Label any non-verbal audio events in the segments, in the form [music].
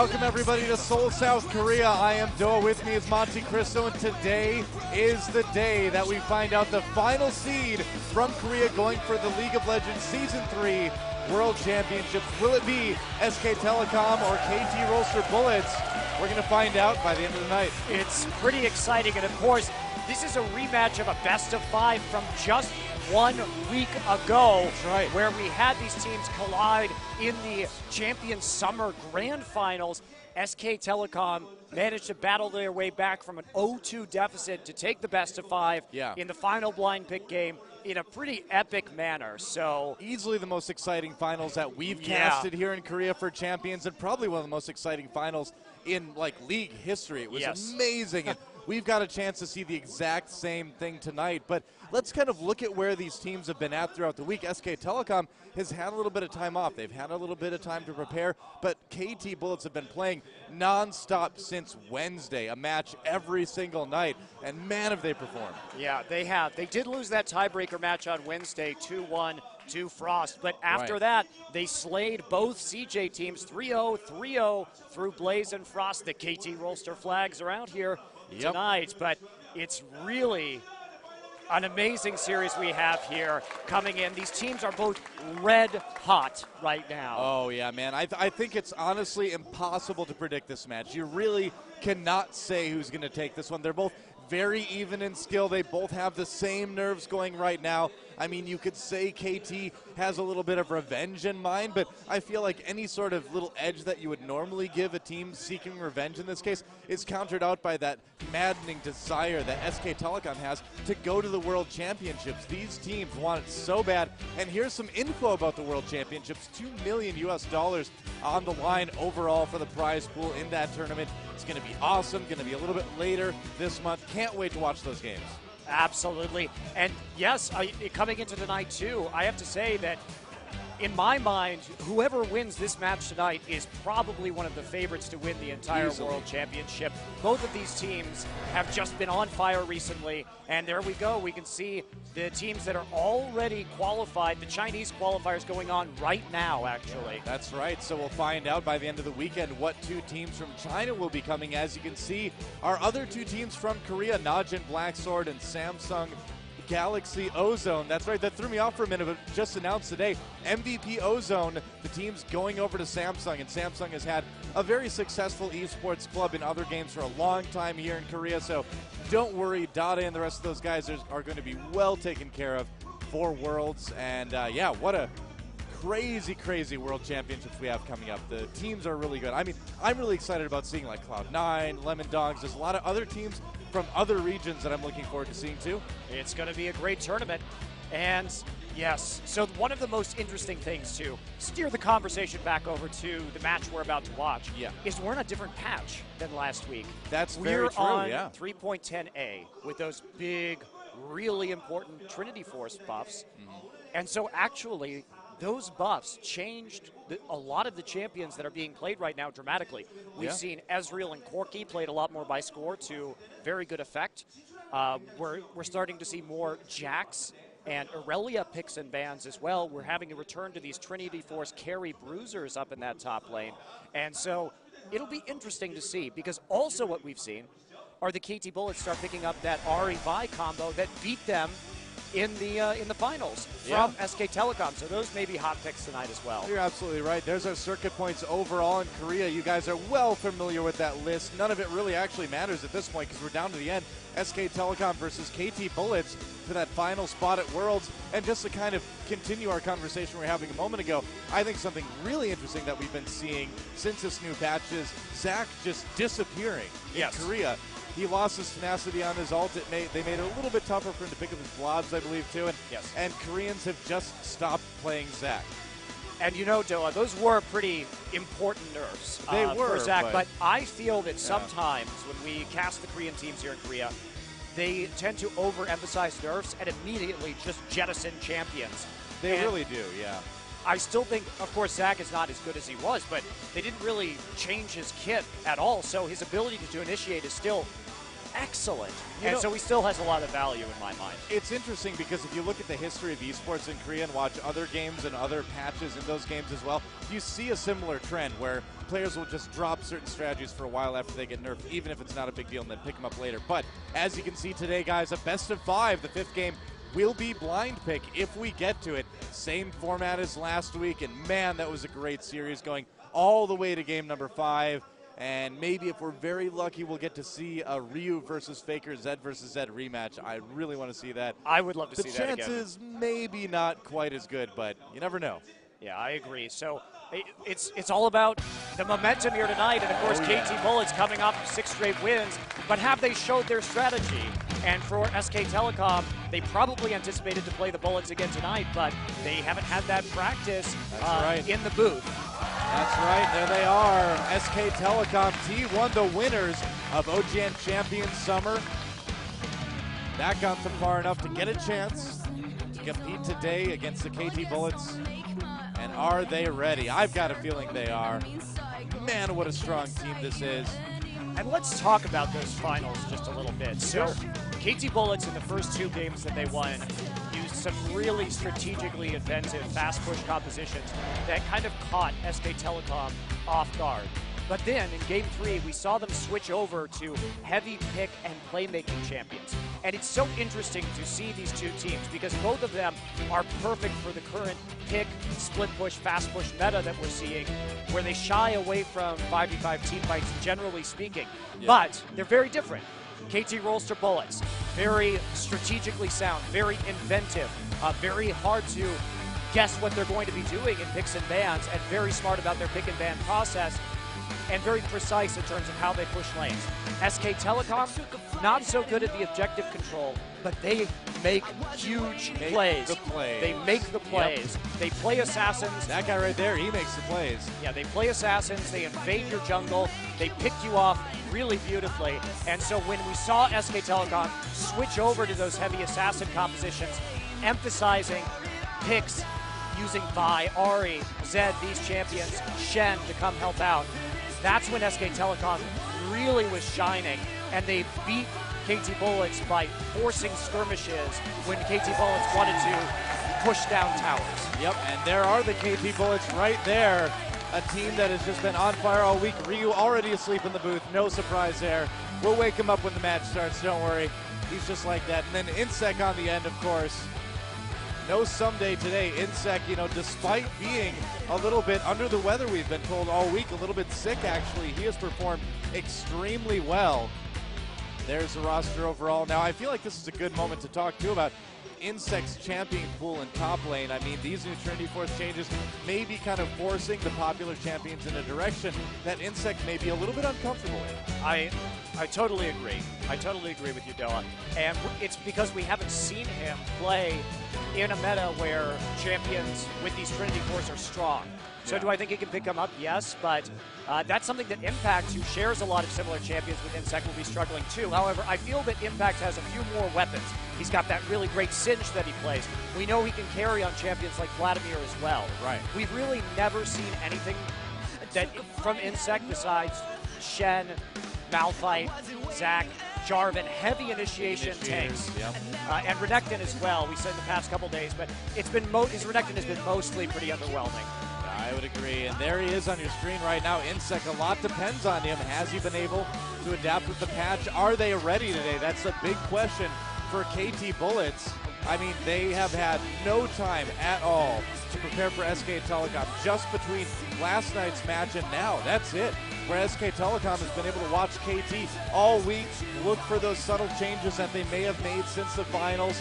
Welcome everybody to Seoul, South Korea. I am Doa. With me is Monte Cristo, and today is the day that we find out the final seed from Korea going for the League of Legends Season 3 World Championships. Will it be SK Telecom or KT Rolster Bullets? We're going to find out by the end of the night. It's pretty exciting, and of course, this is a rematch of a best of five from just one week ago, right. where we had these teams collide in the Champions Summer Grand Finals. SK Telecom managed to battle their way back from an 0-2 deficit to take the best of five Yeah. in the final blind pick game in a pretty epic manner. So easily the most exciting finals that we've Yeah. casted here in Korea for champions, and probably one of the most exciting finals in like league history. It was Yes. amazing. and [laughs] we've got a chance to see the exact same thing tonight. But let's kind of look at where these teams have been at throughout the week. SK Telecom has had a little bit of time off. They've had a little bit of time to prepare, but KT Bullets have been playing nonstop since Wednesday, a match every single night, and man, have they performed. Yeah, they have. They did lose that tiebreaker match on Wednesday, 2 1 to Frost. But after Right. that, they slayed both CJ teams 3 0, 3 0 through Blaze and Frost. The KT Rolster flags are out here Yep. tonight. But it's really an amazing series we have here coming in. These teams are both red hot right now. Oh yeah, man. I, th- I think it's honestly impossible to predict this match. You really cannot say who's going to take this one. They're both very even in skill. They both have the same nerves going right now. I mean, you could say KT has a little bit of revenge in mind, but I feel like any sort of little edge that you would normally give a team seeking revenge in this case is countered out by that maddening desire that SK Telecom has to go to the World Championships. These teams want it so bad. And here's some info about the World Championships: two million U.S. dollars on the line overall for the prize pool in that tournament. It's going to be awesome. Going to be a little bit later this month. Can't wait to watch those games. Absolutely. And yes, coming into tonight, too, I have to say that in my mind, whoever wins this match tonight is probably one of the favorites to win the entire Easily. World Championship. Both of these teams have just been on fire recently, and there we go. We can see the teams that are already qualified, the Chinese qualifiers going on right now, actually. That's right. So we'll find out by the end of the weekend what two teams from China will be coming. As you can see, our other two teams from Korea, Najin Black Sword and Samsung Galaxy Ozone. That's right. That threw me off for a minute, but just announced today, MVP Ozone, the team's going over to Samsung, and Samsung has had a very successful esports club in other games for a long time here in Korea. So don't worry, Dada and the rest of those guys are, are going to be well taken care of for Worlds. And uh, yeah, what a crazy, crazy World Championships we have coming up. The teams are really good. I mean, I'm really excited about seeing like Cloud9, Lemon Dogs. There's a lot of other teams from other regions that I'm looking forward to seeing too. It's going to be a great tournament. And yes, so one of the most interesting things to steer the conversation back over to the match we're about to watch Yeah. is we're on a different patch than last week. That's we're very true, on yeah. 3.10a with those big, really important Trinity Force buffs. Mm-hmm. And so actually, those buffs changed the, a lot of the champions that are being played right now dramatically. We've Yeah. seen Ezreal and Corki played a lot more by score to very good effect. Uh, we're, we're starting to see more Jax and Irelia picks and bans as well. We're having a return to these Trinity Force carry bruisers up in that top lane. And so it'll be interesting to see because also what we've seen are the KT Bullets start picking up that Ahri Vi combo that beat them in the uh, in the finals from Yeah. SK Telecom. So those may be hot picks tonight as well. You're absolutely right. There's our circuit points overall in Korea. You guys are well familiar with that list. None of it really actually matters at this point because we're down to the end. SK Telecom versus KT Bullets for that final spot at Worlds. And just to kind of continue our conversation we were having a moment ago, I think something really interesting that we've been seeing since this new patch is Zac just disappearing Yes. in Korea. He lost his tenacity on his ult. It made, they made it a little bit tougher for him to pick up his blobs, I believe, too. And, Yes. and Koreans have just stopped playing Zac. And you know, Doa, those were pretty important nerfs They uh, were, for Zac. but- But I feel that sometimes when we cast the Korean teams here in Korea, they tend to overemphasize nerfs and immediately just jettison champions. They And really do, yeah. I still think, of course, Zac is not as good as he was, but they didn't really change his kit at all. So his ability to, to initiate is still excellent. You and know- so he still has a lot of value in my mind. It's interesting because if you look at the history of esports in Korea and watch other games and other patches in those games as well, you see a similar trend where players will just drop certain strategies for a while after they get nerfed, even if it's not a big deal, and then pick them up later. But as you can see today, guys, a best of five, the fifth game will be blind pick if we get to it. Same format as last week, and man, that was a great series going all the way to game number five. And maybe if we're very lucky, we'll get to see a Ryu versus Faker, Zed versus Zed rematch. I really want to see that. I would love to The see that again. chances maybe not quite as good, but you never know. Yeah, I agree. So it's it's all about the momentum here tonight, and of course, Oh, yeah. KT Bullets coming off six straight wins. But have they showed their strategy? And for SK Telecom, they probably anticipated to play the Bullets again tonight, but they haven't had that practice uh, right. in the booth. That's right, there they are. SK Telecom T1, the winners of OGN Champions Summer. That got them far enough to get a chance to compete today against the KT Bullets. And are they ready? I've got a feeling they are. Man, what a strong team this is. And let's talk about those finals just a little bit. So, Sure. KT Bullets in the first two games that they won used some really strategically inventive fast push compositions that kind of caught SK Telecom off guard. But then in game three, we saw them switch over to heavy pick and playmaking champions. And it's so interesting to see these two teams because both of them are perfect for the current pick, split push, fast push meta that we're seeing, where they shy away from 5v5 team fights, generally speaking. Yeah. But they're very different. KT Rolster bullets, very strategically sound, very inventive, uh, very hard to guess what they're going to be doing in picks and bans, and very smart about their pick and ban process, and very precise in terms of how they push lanes. SK Telecom, not so good at the objective control, but they make huge Make plays. the plays. They make the plays. They play assassins. That guy right there, he makes the plays. Yeah, they play assassins, they invade your jungle, they pick you off really beautifully. And so when we saw SK Telecom switch over to those heavy assassin compositions, emphasizing picks using Vi, Ahri, Zed, these champions, Shen to come help out, that's when SK Telecom really was shining. And they beat KT Bullets by forcing skirmishes when KT Bullets wanted to push down towers. Yep, and there are the KT Bullets right there. A team that has just been on fire all week. Ryu already asleep in the booth. No surprise there. We'll wake him up when the match starts. Don't worry. He's just like that. And then Insec on the end, of course. No someday today. Insec, you know, despite being a little bit under the weather, we've been told all week, a little bit sick actually, he has performed extremely well. There's the roster overall. Now, I feel like this is a good moment to talk too about Insec's champion pool in top lane. I mean, these new Trinity Force changes may be kind of forcing the popular champions in a direction that Insec may be a little bit uncomfortable in. I I totally agree. I totally agree with you, Doa. And it's because we haven't seen him play in a meta where champions with these Trinity Force are strong. So Yeah. do I think he can pick them up? Yes, but uh, that's something that Impact, who shares a lot of similar champions with Insec, will be struggling too. However, I feel that Impact has a few more weapons. He's got that really great Singed that he plays. We know he can carry on champions like Vladimir as well. Right. We've really never seen anything that from Insec besides Shen, Malphite, Zac, Jarvan, heavy initiation tanks. yep. Uh, and Renekton as well, we said in the past couple days, but it's been mo- his Renekton has been mostly pretty underwhelming. I would agree. And there he is on your screen right now. Insec, a lot depends on him. Has he been able to adapt with the patch? Are they ready today? That's a big question for KT Bullets. I mean, they have had no time at all to prepare for SK Telecom just between last night's match and now. That's it. Where SK Telecom has been able to watch KT all week, look for those subtle changes that they may have made since the finals,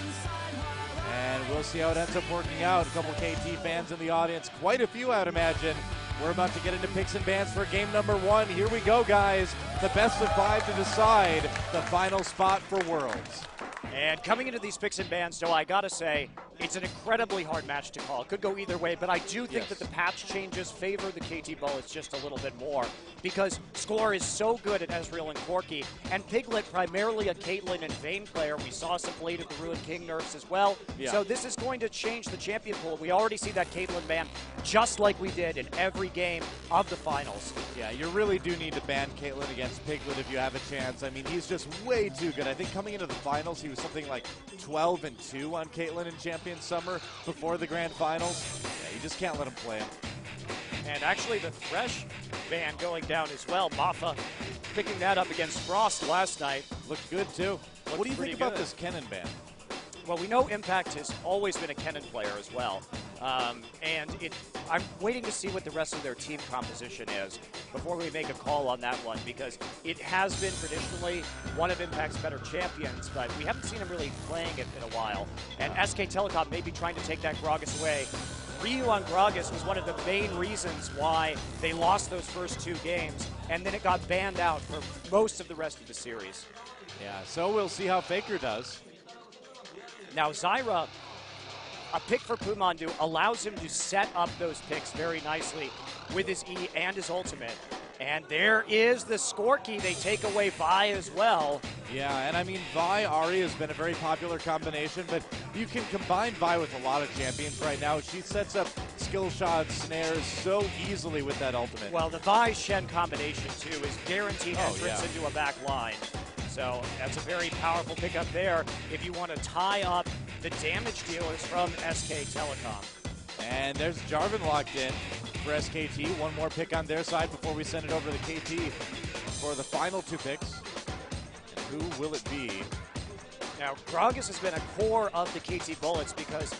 we'll see how it ends up working out. A couple KT fans in the audience, quite a few, I'd imagine. We're about to get into picks and bans for game number one. Here we go, guys. The best of five to decide the final spot for Worlds. And coming into these picks and bans, though, I gotta say, It's an incredibly hard match to call. It could go either way, but I do think Yes. that the patch changes favor the KT Bullets just a little bit more because Score is so good at Ezreal and Corki, and Piglet primarily a Caitlyn and Vayne player. We saw some Blade of the Ruined King nerfs as well. Yeah. So this is going to change the champion pool. We already see that Caitlyn ban just like we did in every game of the finals. Yeah, you really do need to ban Caitlyn against Piglet if you have a chance. I mean, he's just way too good. I think coming into the finals, he was something like 12 and 2 on Caitlyn in Champion Summer before the grand finals. Yeah, you just can't let him play him. And actually, the Thresh ban going down as well. Mafa picking that up against Frost last night. Looked good too. what do you think about good. this Kennen ban? Well, we know Impact has always been a Kennen player as well. Um, and it, I'm waiting to see what the rest of their team composition is before we make a call on that one because it has been traditionally one of Impact's better champions, but we haven't seen him really playing it in a while. And SK Telecom may be trying to take that Gragas away. Ryu on Gragas was one of the main reasons why they lost those first two games, and then it got banned out for most of the rest of the series. Yeah, so we'll see how Faker does. Now, Zyra, a pick for PoohManDu, allows him to set up those picks very nicely with his E and his ultimate. And there is the score key. They take away Vi as well. Yeah, and I mean, Vi Ahri has been a very popular combination, but you can combine Vi with a lot of champions right now. She sets up skill shots, snares so easily with that ultimate. Well, the Vi Shen combination, too, is guaranteed Oh, entrance yeah. into a back line. So that's a very powerful pickup there if you want to tie up the damage dealers from SK Telecom. And there's Jarvan locked in for SKT. One more pick on their side before we send it over to the KT for the final two picks. And who will it be? Now, Gragas has been a core of the KT Bullets because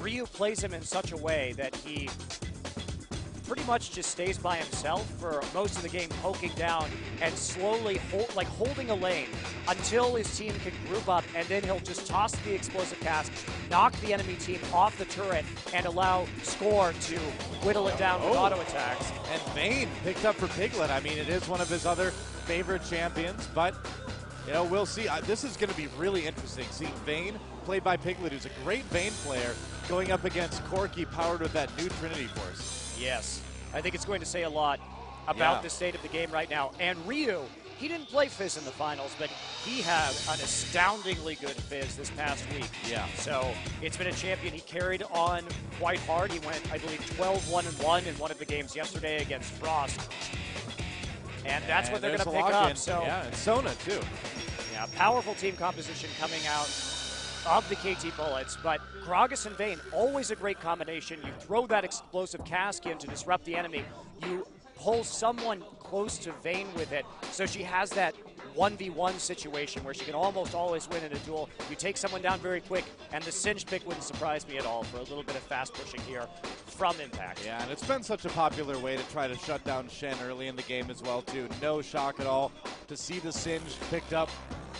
Ryu plays him in such a way that he pretty much just stays by himself for most of the game, poking down and slowly, hold, like holding a lane until his team can group up, and then he'll just toss the explosive cask, knock the enemy team off the turret, and allow Score to whittle it down with Oh. auto attacks. And Vayne picked up for Piglet. I mean, it is one of his other favorite champions, but you know, we'll see. Uh, this is going to be really interesting seeing Vayne played by Piglet, who's a great Vayne player, going up against Corki, powered with that new Trinity Force. Yes, I think it's going to say a lot about Yeah. the state of the game right now. And Ryu, he didn't play Fizz in the finals, but he had an astoundingly good Fizz this past week. Yeah. So it's been a champion. He carried on quite hard. He went, I believe, 12 1 1 in one of the games yesterday against Frost. And that's what they're going to pick up. So yeah, and Sona too. yeah, powerful team composition coming out of the KT Bullets, but Gragas and Vayne, always a great combination. You throw that explosive cask in to disrupt the enemy. You pull someone close to Vayne with it, so she has that 1v1 situation where she can almost always win in a duel. You take someone down very quick, and the Singed pick wouldn't surprise me at all for a little bit of fast pushing here from Impact. Yeah, and it's been such a popular way to try to shut down Shen early in the game as well, too. No shock at all to see the Singed picked up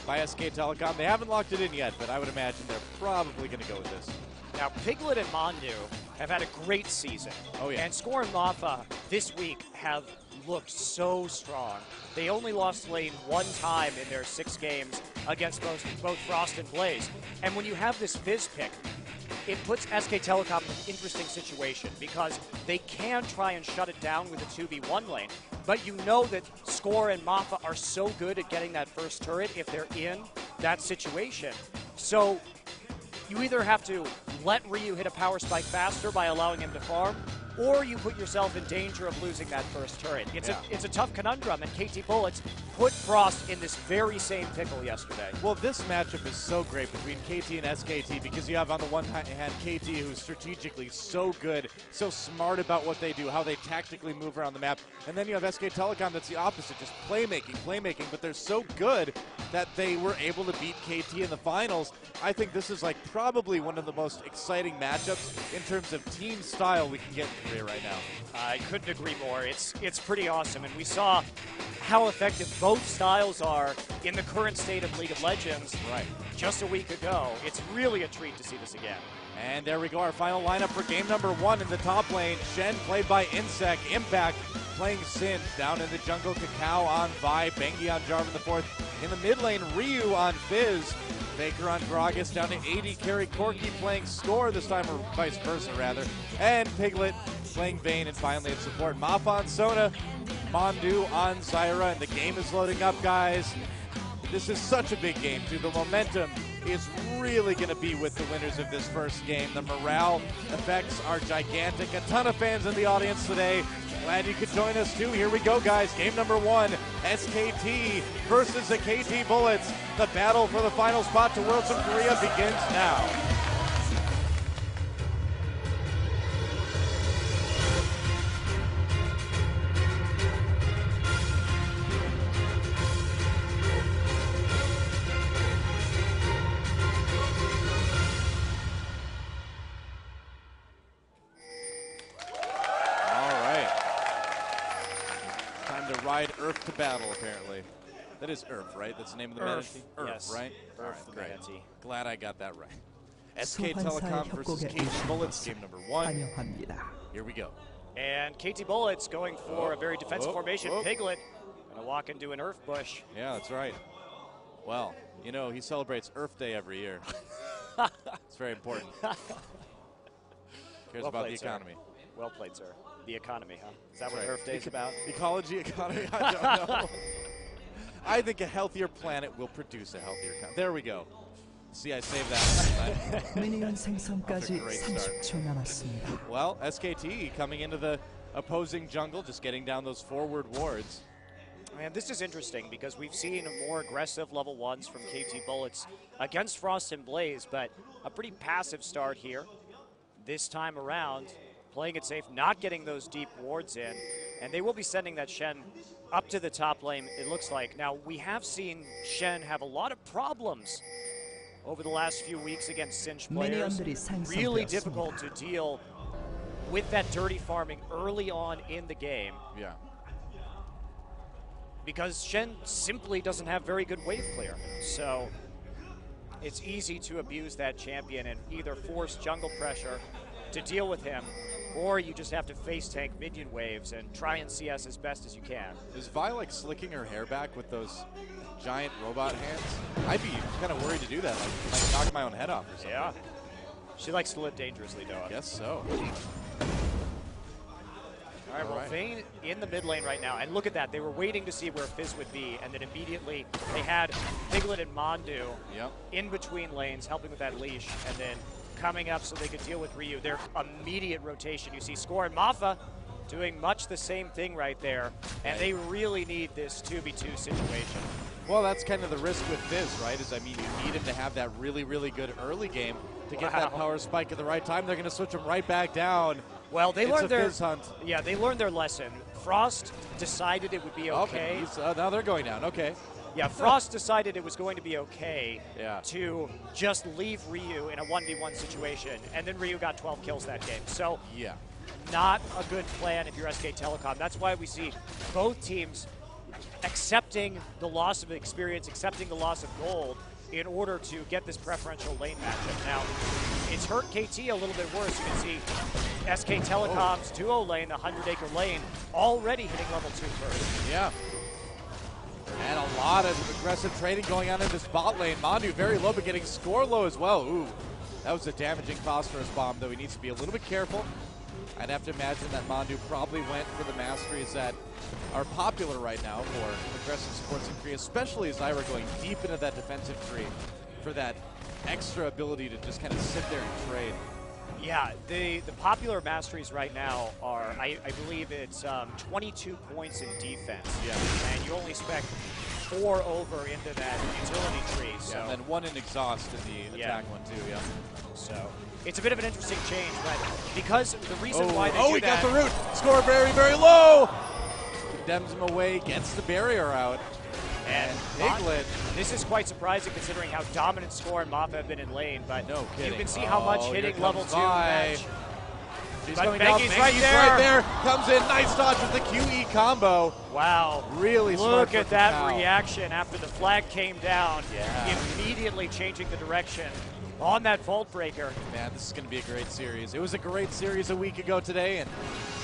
by SK Telecom. They haven't locked it in yet, but I would imagine they're probably going to go with this. Now, Piglet and Mondu have had a great season. Oh, yeah. And Score and Mafa this week have looked so strong. They only lost lane one time in their six games against both, both Frost and Blaze. And when you have this Fizz pick, it puts SK Telecom in an interesting situation because they can try and shut it down with a 2v1 lane. But you know that Score and Mafa are so good at getting that first turret if they're in that situation. So you either have to let Ryu hit a power spike faster by allowing him to farm, or you put yourself in danger of losing that first turret. It's, Yeah. a, it's a tough conundrum, and KT Bullets put Frost in this very same pickle yesterday. Well, this matchup is so great between KT and SKT because you have on the one hand KT who's strategically so good, so smart about what they do, how they tactically move around the map, and then you have SK Telecom that's the opposite, just playmaking, playmaking, but they're so good that they were able to beat KT in the finals. I think this is like probably one of the most exciting matchups in terms of team style we can get Korea right now. I couldn't agree more. It's it's pretty awesome, and we saw how effective both styles are in the current state of League of Legends Right. just a week ago. It's really a treat to see this again. And there we go, our final lineup for game number one in the top lane. Shen played by Insec, Impact playing Sin down in the jungle, Kakao on Vi, Bengi on Jarvan the fourth. In the mid lane, Ryu on Fizz, Faker on Gragas down to 80. Carry Corki playing score this time, or vice versa, rather. And Piglet playing Vayne, and finally at support. Mop on Sona, Mondu on Zyra, and the game is loading up, guys. This is such a big game, too. The momentum is really going to be with the winners of this first game. The morale effects are gigantic. A ton of fans in the audience today. Glad you could join us too. Here we go, guys. Game number one SKT versus the KT Bullets. The battle for the final spot to Worlds of Korea begins now. That is Earth, right? That's the name of the Earth. Earth, yes. right? Earth, All right, great. Glad I got that right. SK Telecom versus KT Bullets, game number one. Here we go. And KT Bullets going for oh, a very defensive oh, formation. Oh. Piglet gonna walk into an Earth bush. Yeah, that's right. Well, you know, he celebrates Earth Day every year. [laughs] it's very important. Cares well about played, the economy. Sir. Well played, sir. The economy, huh? Is that That's what right. Earth Day is about? [laughs] Ecology, economy, I don't [laughs] know. I think a healthier planet will produce a healthier economy. There we go. See, I saved that. 미니언 생성까지 great start. 30초 남았습니다. [laughs] well, SKT coming into the opposing jungle, just getting down those forward wards. Man, this is interesting because we've seen more aggressive level ones from KT Bullets against Frost and Blaze, but a pretty passive start here. This time around, playing it safe, not getting those deep wards in, and they will be sending that Shen up to the top lane, it looks like. Now, we have seen Shen have a lot of problems over the last few weeks against Singed players. Really difficult to deal with that dirty farming early on in the game. Yeah. Because Shen simply doesn't have very good wave clear. So it's easy to abuse that champion and either force jungle pressure to deal with him or you just have to face tank minion waves and try and CS as best as you can. Is Vi like slicking her hair back with those giant robot hands? I'd be kind of worried to do that. Like, might knock my own head off or something. Yeah. She likes to live dangerously, though. I guess so. All right, All well, right. Vayne in the mid lane right now, and look at that. They were waiting to see where Fizz would be, and then immediately they had Piglet and Mondu Yep. in between lanes, helping with that leash, and then coming up so they could deal with Ryu. Their immediate rotation. You see Score and Mafa doing much the same thing right there, and they really need this 2v2 situation. Well, that's kind of the risk with Fizz, right? Is I mean, you need him to have that really, really good early game to get that power spike at the right time. They're going to switch him right back down. Well, they It's learned their Fizz hunt. yeah, they learned their lesson. Frost decided it would be okay. he's- uh, now they're going down. Okay. Yeah, Frost decided it was going to be okay Yeah. to just leave Ryu in a 1v1 situation, and then Ryu got 12 kills that game. So, Yeah. not a good plan if you're SK Telecom. That's why we see both teams accepting the loss of experience, accepting the loss of gold in order to get this preferential lane matchup. Now, it's hurt KT a little bit worse. You can see SK oh. Telecom's duo lane, the 100 acre lane, already hitting level 2 first. Yeah. And a lot of aggressive trading going on in this bot lane. Mandu very low, but getting score low as well. Ooh, that was a damaging phosphorus bomb, though he needs to be a little bit careful. I'd have to imagine that Mandu probably went for the masteries that are popular right now for aggressive supports in Korea, especially as Zyra going deep into that defensive tree for that extra ability to just kind of sit there and trade. Yeah, the, the popular masteries right now are, I, I believe it's um, 22 points in defense. Yeah. And you only spec four over into that utility tree. So, Yeah, and then one in exhaust in the Yeah. attack one too. Yeah. so it's a bit of an interesting change, but because the reason Oh, why they oh he that, got the root. Score very, very low. Condemns him away, gets the barrier out. And Piglet. This is quite surprising considering how dominant Score and Mafa have been in lane, but No you can see how much Oh, hitting level two match. She's But going down. Maggie's right there. right there. Comes in. Nice dodge with the QE combo. Wow. Really Look at that Kakao. reaction after the flag came down. Yeah. Immediately changing the direction on that Vault Breaker. Man, this is going to be a great series. It was a great series a week ago today, and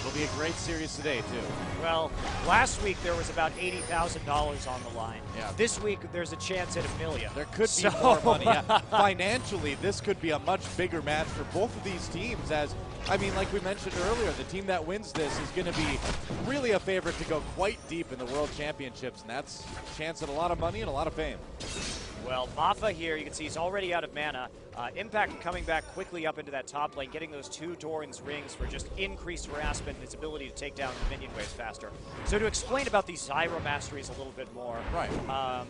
It'll be a great series today, too. Well, last week there was about eighty thousand dollars on the line. Yeah. This week there's a chance at a million. There could be So- more money. Yeah. [laughs] Financially, this could be a much bigger match for both of these teams. As I mean, like we mentioned earlier, the team that wins this is going to be really a favorite to go quite deep in the World Championships, and that's a chance at a lot of money and a lot of fame. Well, Mafa here, you can see he's already out of mana. Uh, Impact coming back quickly up into that top lane, getting those two Doran's rings for just increased harassment and his ability to take down the minion waves faster. So to explain about these Zyra masteries a little bit more. Right. Um,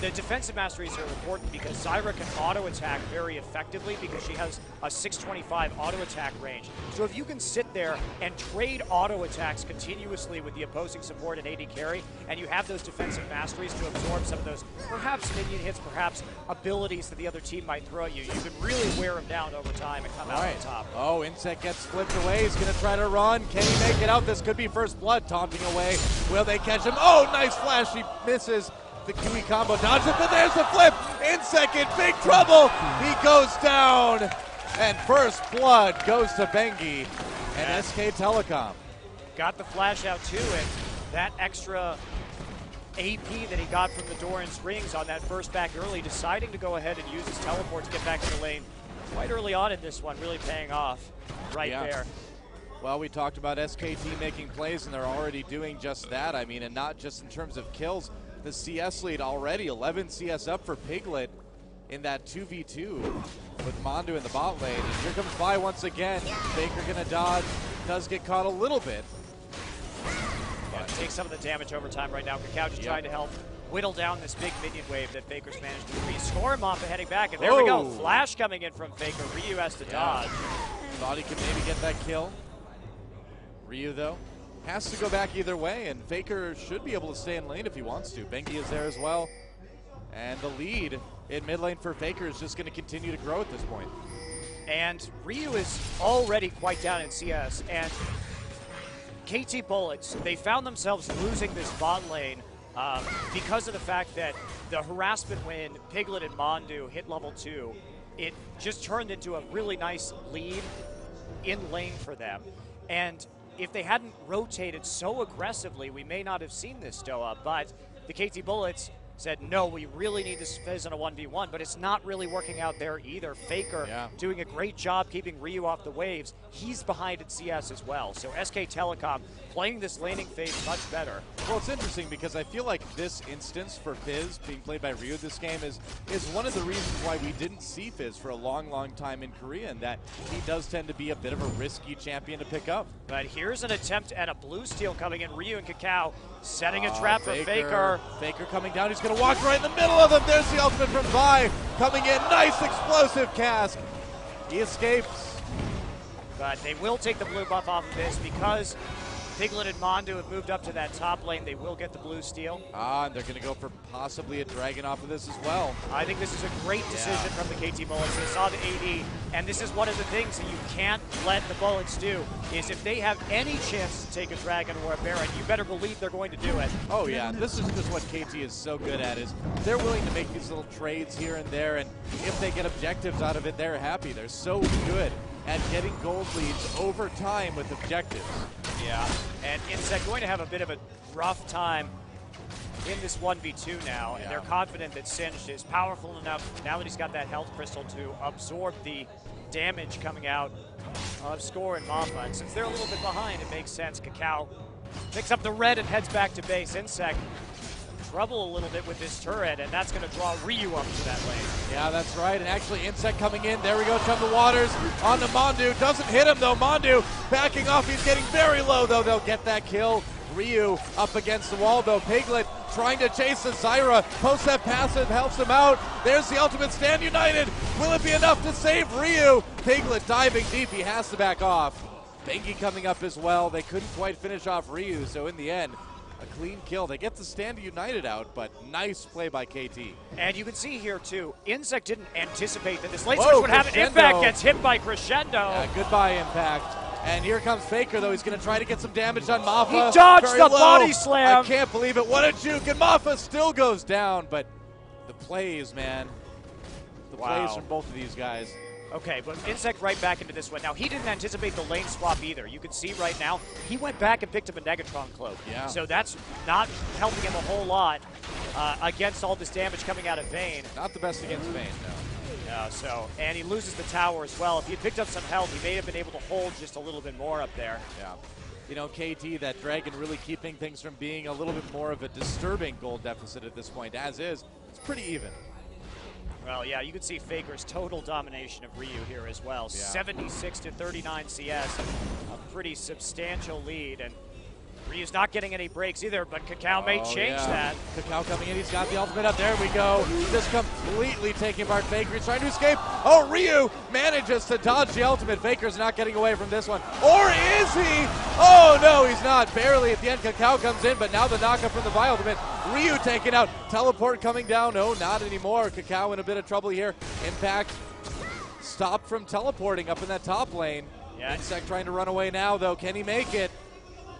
the defensive masteries are important because Zyra can auto attack very effectively because she has a 625 auto attack range. So if you can sit there and trade auto attacks continuously with the opposing support and AD carry, and you have those defensive masteries to absorb some of those perhaps minion hits, perhaps abilities that the other team might throw at you, you can really wear them down over time and come out Right. on top. Oh, Insec gets flipped away. He's going to try to run. Can he make it out? This could be first blood. Taunting away. Will they catch him? Oh, nice flash. He misses. The QE combo dodges it, but there's the flip. Insec in big trouble. He goes down. And first blood goes to Bengi and SK Telecom. got the flash out too, and that extra AP that he got from the Doran's rings on that first back early, deciding to go ahead and use his teleport to get back to the lane quite early on in this one, really paying off right Yeah. there. Well, we talked about SKT making plays, and they're already doing just that. I mean, and not just in terms of kills. The CS lead already 11 CS up for Piglet in that 2v2 with Mondo in the bot lane. And here comes Vi once again. Faker gonna dodge. Does get caught a little bit. Take some of the damage over time right now. Kakao just Yep. trying to help whittle down this big minion wave that Faker's managed to rescore him off and heading back. And there we go. Oh. Flash coming in from Faker. Ryu has to Yeah. dodge. Thought he could maybe get that kill. Ryu, though, has to go back either way, and Faker should be able to stay in lane if he wants to. Bengi is there as well. And the lead in mid lane for Faker is just going to continue to grow at this point. And Ryu is already quite down in CS. And KT Bullets, they found themselves losing this bot lane um, because of the fact that the harassment when Piglet and Mondu hit level two, it just turned into a really nice lead in lane for them. And if they hadn't rotated so aggressively, we may not have seen this Doa. But the KT Bullets said, no, we really need this Fizz in a 1v1, but it's not really working out there either. Faker Yeah. doing a great job keeping Ryu off the waves. He's behind at CS as well. So SK Telecom playing this laning phase much better. Well, it's interesting because I feel like this instance for Fizz being played by Ryu this game is is one of the reasons why we didn't see Fizz for a long, long time in Korea, and that he does tend to be a bit of a risky champion to pick up. But here's an attempt at a blue steal coming in. Ryu and Kakao setting a Ah, trap for Faker. Faker coming down. He's going to walk right in the middle of them. There's the ultimate from Vi coming in. Nice explosive cask. He escapes. But they will take the blue buff off of this because Piglet and Mondo have moved up to that top lane. They will get the blue steal. Ah, and they're going to go for possibly a dragon off of this as well. I think this is a great decision from the KT Bullets. They saw the AD, and this is one of the things that you can't let the Bullets do, is if they have any chance to take a dragon or a baron, you better believe they're going to do it. Oh yeah, this is just what KT is so good at is they're willing to make these little trades here and there, and if they get objectives out of it, they're happy. They're so good at getting gold leads over time with objectives. Yeah. And Insec uh, going to have a bit of a rough time in this 1v2 now, and they're confident that Singed is powerful enough now that he's got that health crystal to absorb the damage coming out of Score and Mamba. And since they're a little bit behind, it makes sense. Kakao picks up the red and heads back to base. Insec trouble a little bit with this turret, and that's going to draw Ryu up to that lane. Yeah, that's right. And actually, Insec coming in. There we go, Chum the Waters on to Mondu. Doesn't hit him though. Mondu backing off. He's getting very low though. They'll get that kill. Ryu up against the wall though. Piglet trying to chase the Zyra. Post that passive helps him out. There's the ultimate stand united. Will it be enough to save Ryu? Piglet diving deep. He has to back off. Bengi coming up as well. They couldn't quite finish off Ryu, so in the end, a clean kill. They get the stand united out, but nice play by KT. And you can see here, too, Insec didn't anticipate that this late Whoa, switch would happen. Impact gets hit by Crescendo. Yeah, goodbye, Impact. And here comes Faker, though. He's going to try to get some damage on Mafa. He dodged Very the low. body slam. I can't believe it. What a juke. And Mafa still goes down, but the plays, man. The plays from both of these guys. Okay, but Insec right back into this one. Now, he didn't anticipate the lane swap either. You can see right now, he went back and picked up a Negatron cloak. Yeah. So that's not helping him a whole lot uh, against all this damage coming out of Vayne. Not the best against Vayne, no. Uh, so, and he loses the tower as well. If he had picked up some health, he may have been able to hold just a little bit more up there. Yeah. You know, KT, that Dragon really keeping things from being a little bit more of a disturbing goal deficit at this point. As is, it's pretty even. Well, yeah, you can see Faker's total domination of Ryu here as well. Yeah. 76 to 39 CS, a pretty substantial lead. And Ryu's not getting any breaks either, but Kakao may Oh, change yeah. that. Kakao coming in. He's got the ultimate up. There we go. Just completely taking apart Faker. He's trying to escape. Oh, Ryu manages to dodge the ultimate. Faker's not getting away from this one. Or is he? Oh, no, he's not. Barely at the end. Kakao comes in, but now the knockup from the Vi ultimate. Ryu taken out. Teleport coming down. No, not anymore. Kakao in a bit of trouble here. Impact stopped from teleporting up in that top lane. Yeah. Insec trying to run away now, though. Can he make it?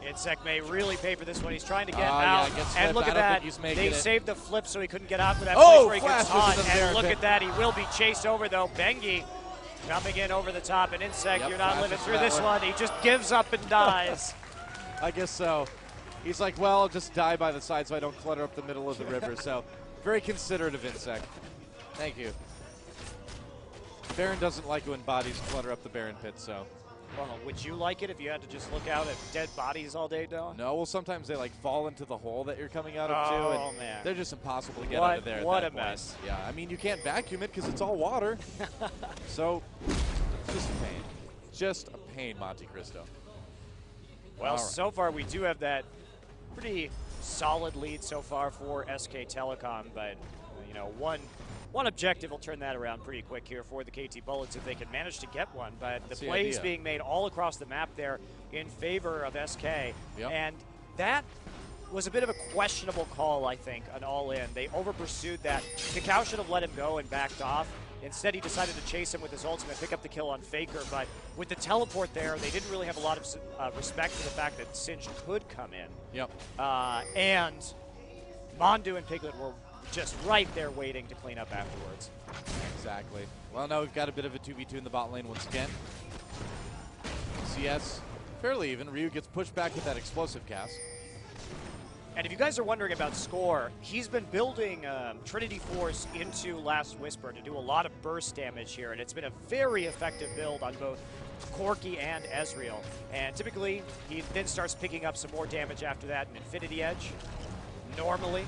Insec may really pay for this one. He's trying to get ah, yeah, out. gets and look at that. They it. saved the flip so he couldn't get out to that Oh, place where he gets flashes caught. into the And look at that. He will be chased over, though. Bengi coming in over the top. And Insec, Yep, you're not living through this one. one. He just gives up and dies. [laughs] I guess so. He's like, well, I'll just die by the side so I don't clutter up the middle of the river. So, very considerate of Insec. Thank you. Baron doesn't like when bodies clutter up the Baron pit, so. well, would you like it if you had to just look out at dead bodies all day, Dylan? No, well, sometimes they like fall into the hole that you're coming out of too, Oh, and man. they're just impossible to get What- out of there. at what a point. mess. Yeah, I mean, you can't vacuum it because it's all water. [laughs] so, just a pain. Just a pain, Monte Cristo. Well, right. so far we do have that pretty solid lead so far for SK Telecom, but you know one one objective will turn that around pretty quick here for the KT Bullets if they can manage to get one. But the That's the plays idea. being made all across the map there in favor of SK, Yep. and that was a bit of a questionable call, I think, an all-in. They over-pursued that. Kakao should have let him go and backed off. Instead, he decided to chase him with his ultimate, pick up the kill on Faker. But with the teleport there, they didn't really have a lot of uh, respect for the fact that Singed could come in. Yep. Uh, and Mondu and Piglet were just right there waiting to clean up afterwards. Exactly. Well, now we've got a bit of a 2v2 in the bot lane once again. CS fairly even. Ryu gets pushed back with that explosive cask. And if you guys are wondering about Score, he's been building um, Trinity Force into Last Whisper to do a lot of burst damage here, and it's been a very effective build on both Corki and Ezreal. And typically, he then starts picking up some more damage after that in Infinity Edge. Normally,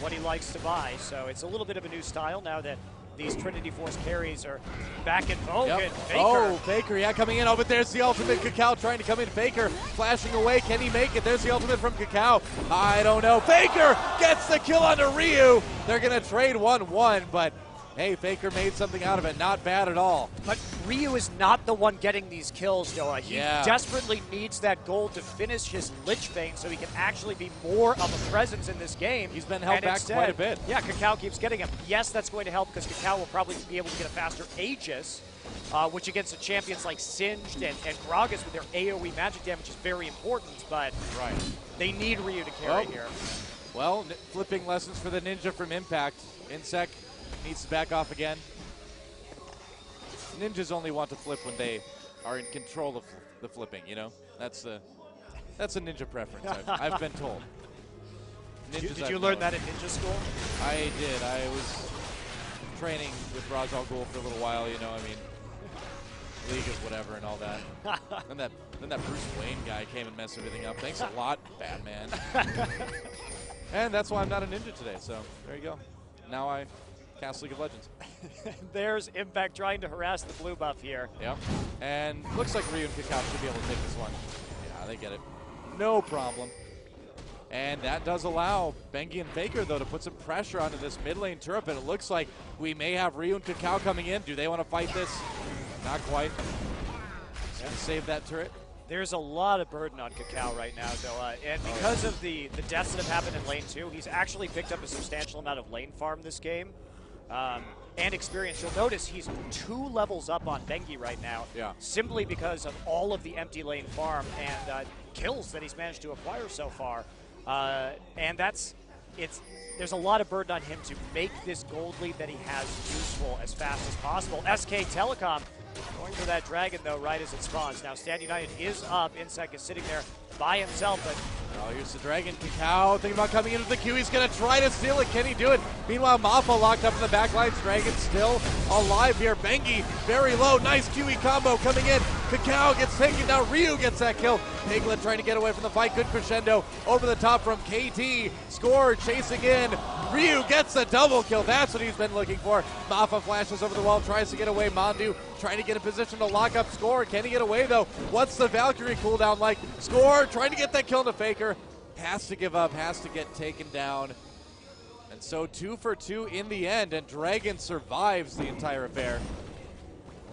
what he likes to buy. So it's a little bit of a new style now that these Trinity Force carries are back in vogue. Yep. And Faker, Oh, Faker, yeah, coming in. Oh, but there's the ultimate. Kakao trying to come in. Faker flashing away. Can he make it? There's the ultimate from Kakao. I don't know. Faker gets the kill onto Ryu. They're going to trade 1 1, but hey, Faker made something out of it. Not bad at all. But Ryu is not the one getting these kills, Doa. He Yeah. desperately needs that goal to finish his Lich Bane so he can actually be more of a presence in this game. He's been held And back instead- quite a bit. Yeah, Kakao keeps getting him. Yes, that's going to help because Kakao will probably be able to get a faster Aegis, uh, which against the champions like Singed and, and Gragas with their AoE magic damage is very important, but Right. they need Ryu to carry Oh. here. Well, flipping lessons for the ninja from Impact. Insec needs to back off again. Ninjas only want to flip when they are in control of the flipping. You know, that's the that's a ninja preference. I've, [laughs] I've been told. Did you, Ninjas did you learn known. that at Ninja School? I did. I was training with Ra's al Ghul for a little while. You know, I mean, League of whatever and all that. [laughs] and that then that Bruce Wayne guy came and messed everything up. Thanks a [laughs] lot, Batman. and that's why I'm not a ninja today. So there you go. Now I cast League of Legends. [laughs] There's Impact trying to harass the blue buff here. Yep. And looks like Ryu and Kakao should be able to take this one. Yeah, they get it. No problem. And that does allow Bengi and Faker, though, to put some pressure onto this mid lane turret. But it looks like we may have Ryu and Kakao coming in. Do they want to fight this? Not quite. Just save that turret. There's a lot of burden on Kakao right now, though, uh, and Oh, because of the, the deaths that have happened in lane two, he's actually picked up a substantial amount of lane farm this game um, and experience. You'll notice he's two levels up on Bengi right now, Yeah. simply because of all of the empty lane farm and uh, kills that he's managed to acquire so far. Uh, and that's it's there's a lot of burden on him to make this gold lead that he has useful as fast as possible. SK Telecom Going for that dragon, though, right as it spawns. Now, Stand United is up. Insec is sitting there by himself, but Oh, here's the Dragon. Kakao thinking about coming into the queue. He's going to try to steal it. Can he do it? Meanwhile, Mafa locked up in the back lines. Dragon still alive here. Bengi very low. Nice QE combo coming in. Kakao gets taken down. Ryu gets that kill. Piglet trying to get away from the fight. Good crescendo over the top from KT. Score chasing in. Ryu gets the double kill. That's what he's been looking for. Mafa flashes over the wall, tries to get away. Mandu trying to get a position to lock up Score. Can he get away though? What's the Valkyrie cooldown like? Score trying to get that kill into Faker. Has to give up, has to get taken down. And so two for two in the end, and Dragon survives the entire affair.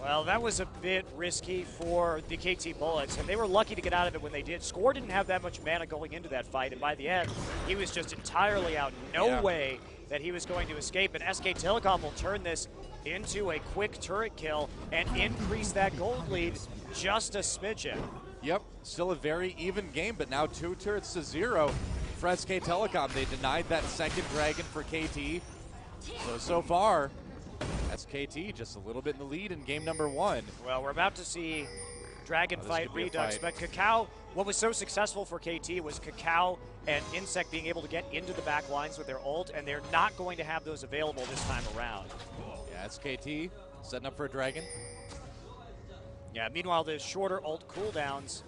Well, that was a bit risky for the KT Bullets, and they were lucky to get out of it when they did. Score didn't have that much mana going into that fight, and by the end, he was just entirely out. No Yeah. way that he was going to escape, and SK Telecom will turn this into a quick turret kill and increase that gold lead just a smidgen. Yep, still a very even game, but now two turrets to zero for SK Telecom. They denied that second Dragon for KT. So, so far, SKT just a little bit in the lead in game number one. Well, we're about to see Dragon Oh, fight could be a Redux, fight. but Kakao, what was so successful for KT was Kakao and Insec being able to get into the back lines with their ult, and they're not going to have those available this time around. Yeah, SKT setting up for a Dragon. Yeah, meanwhile, the shorter ult cooldowns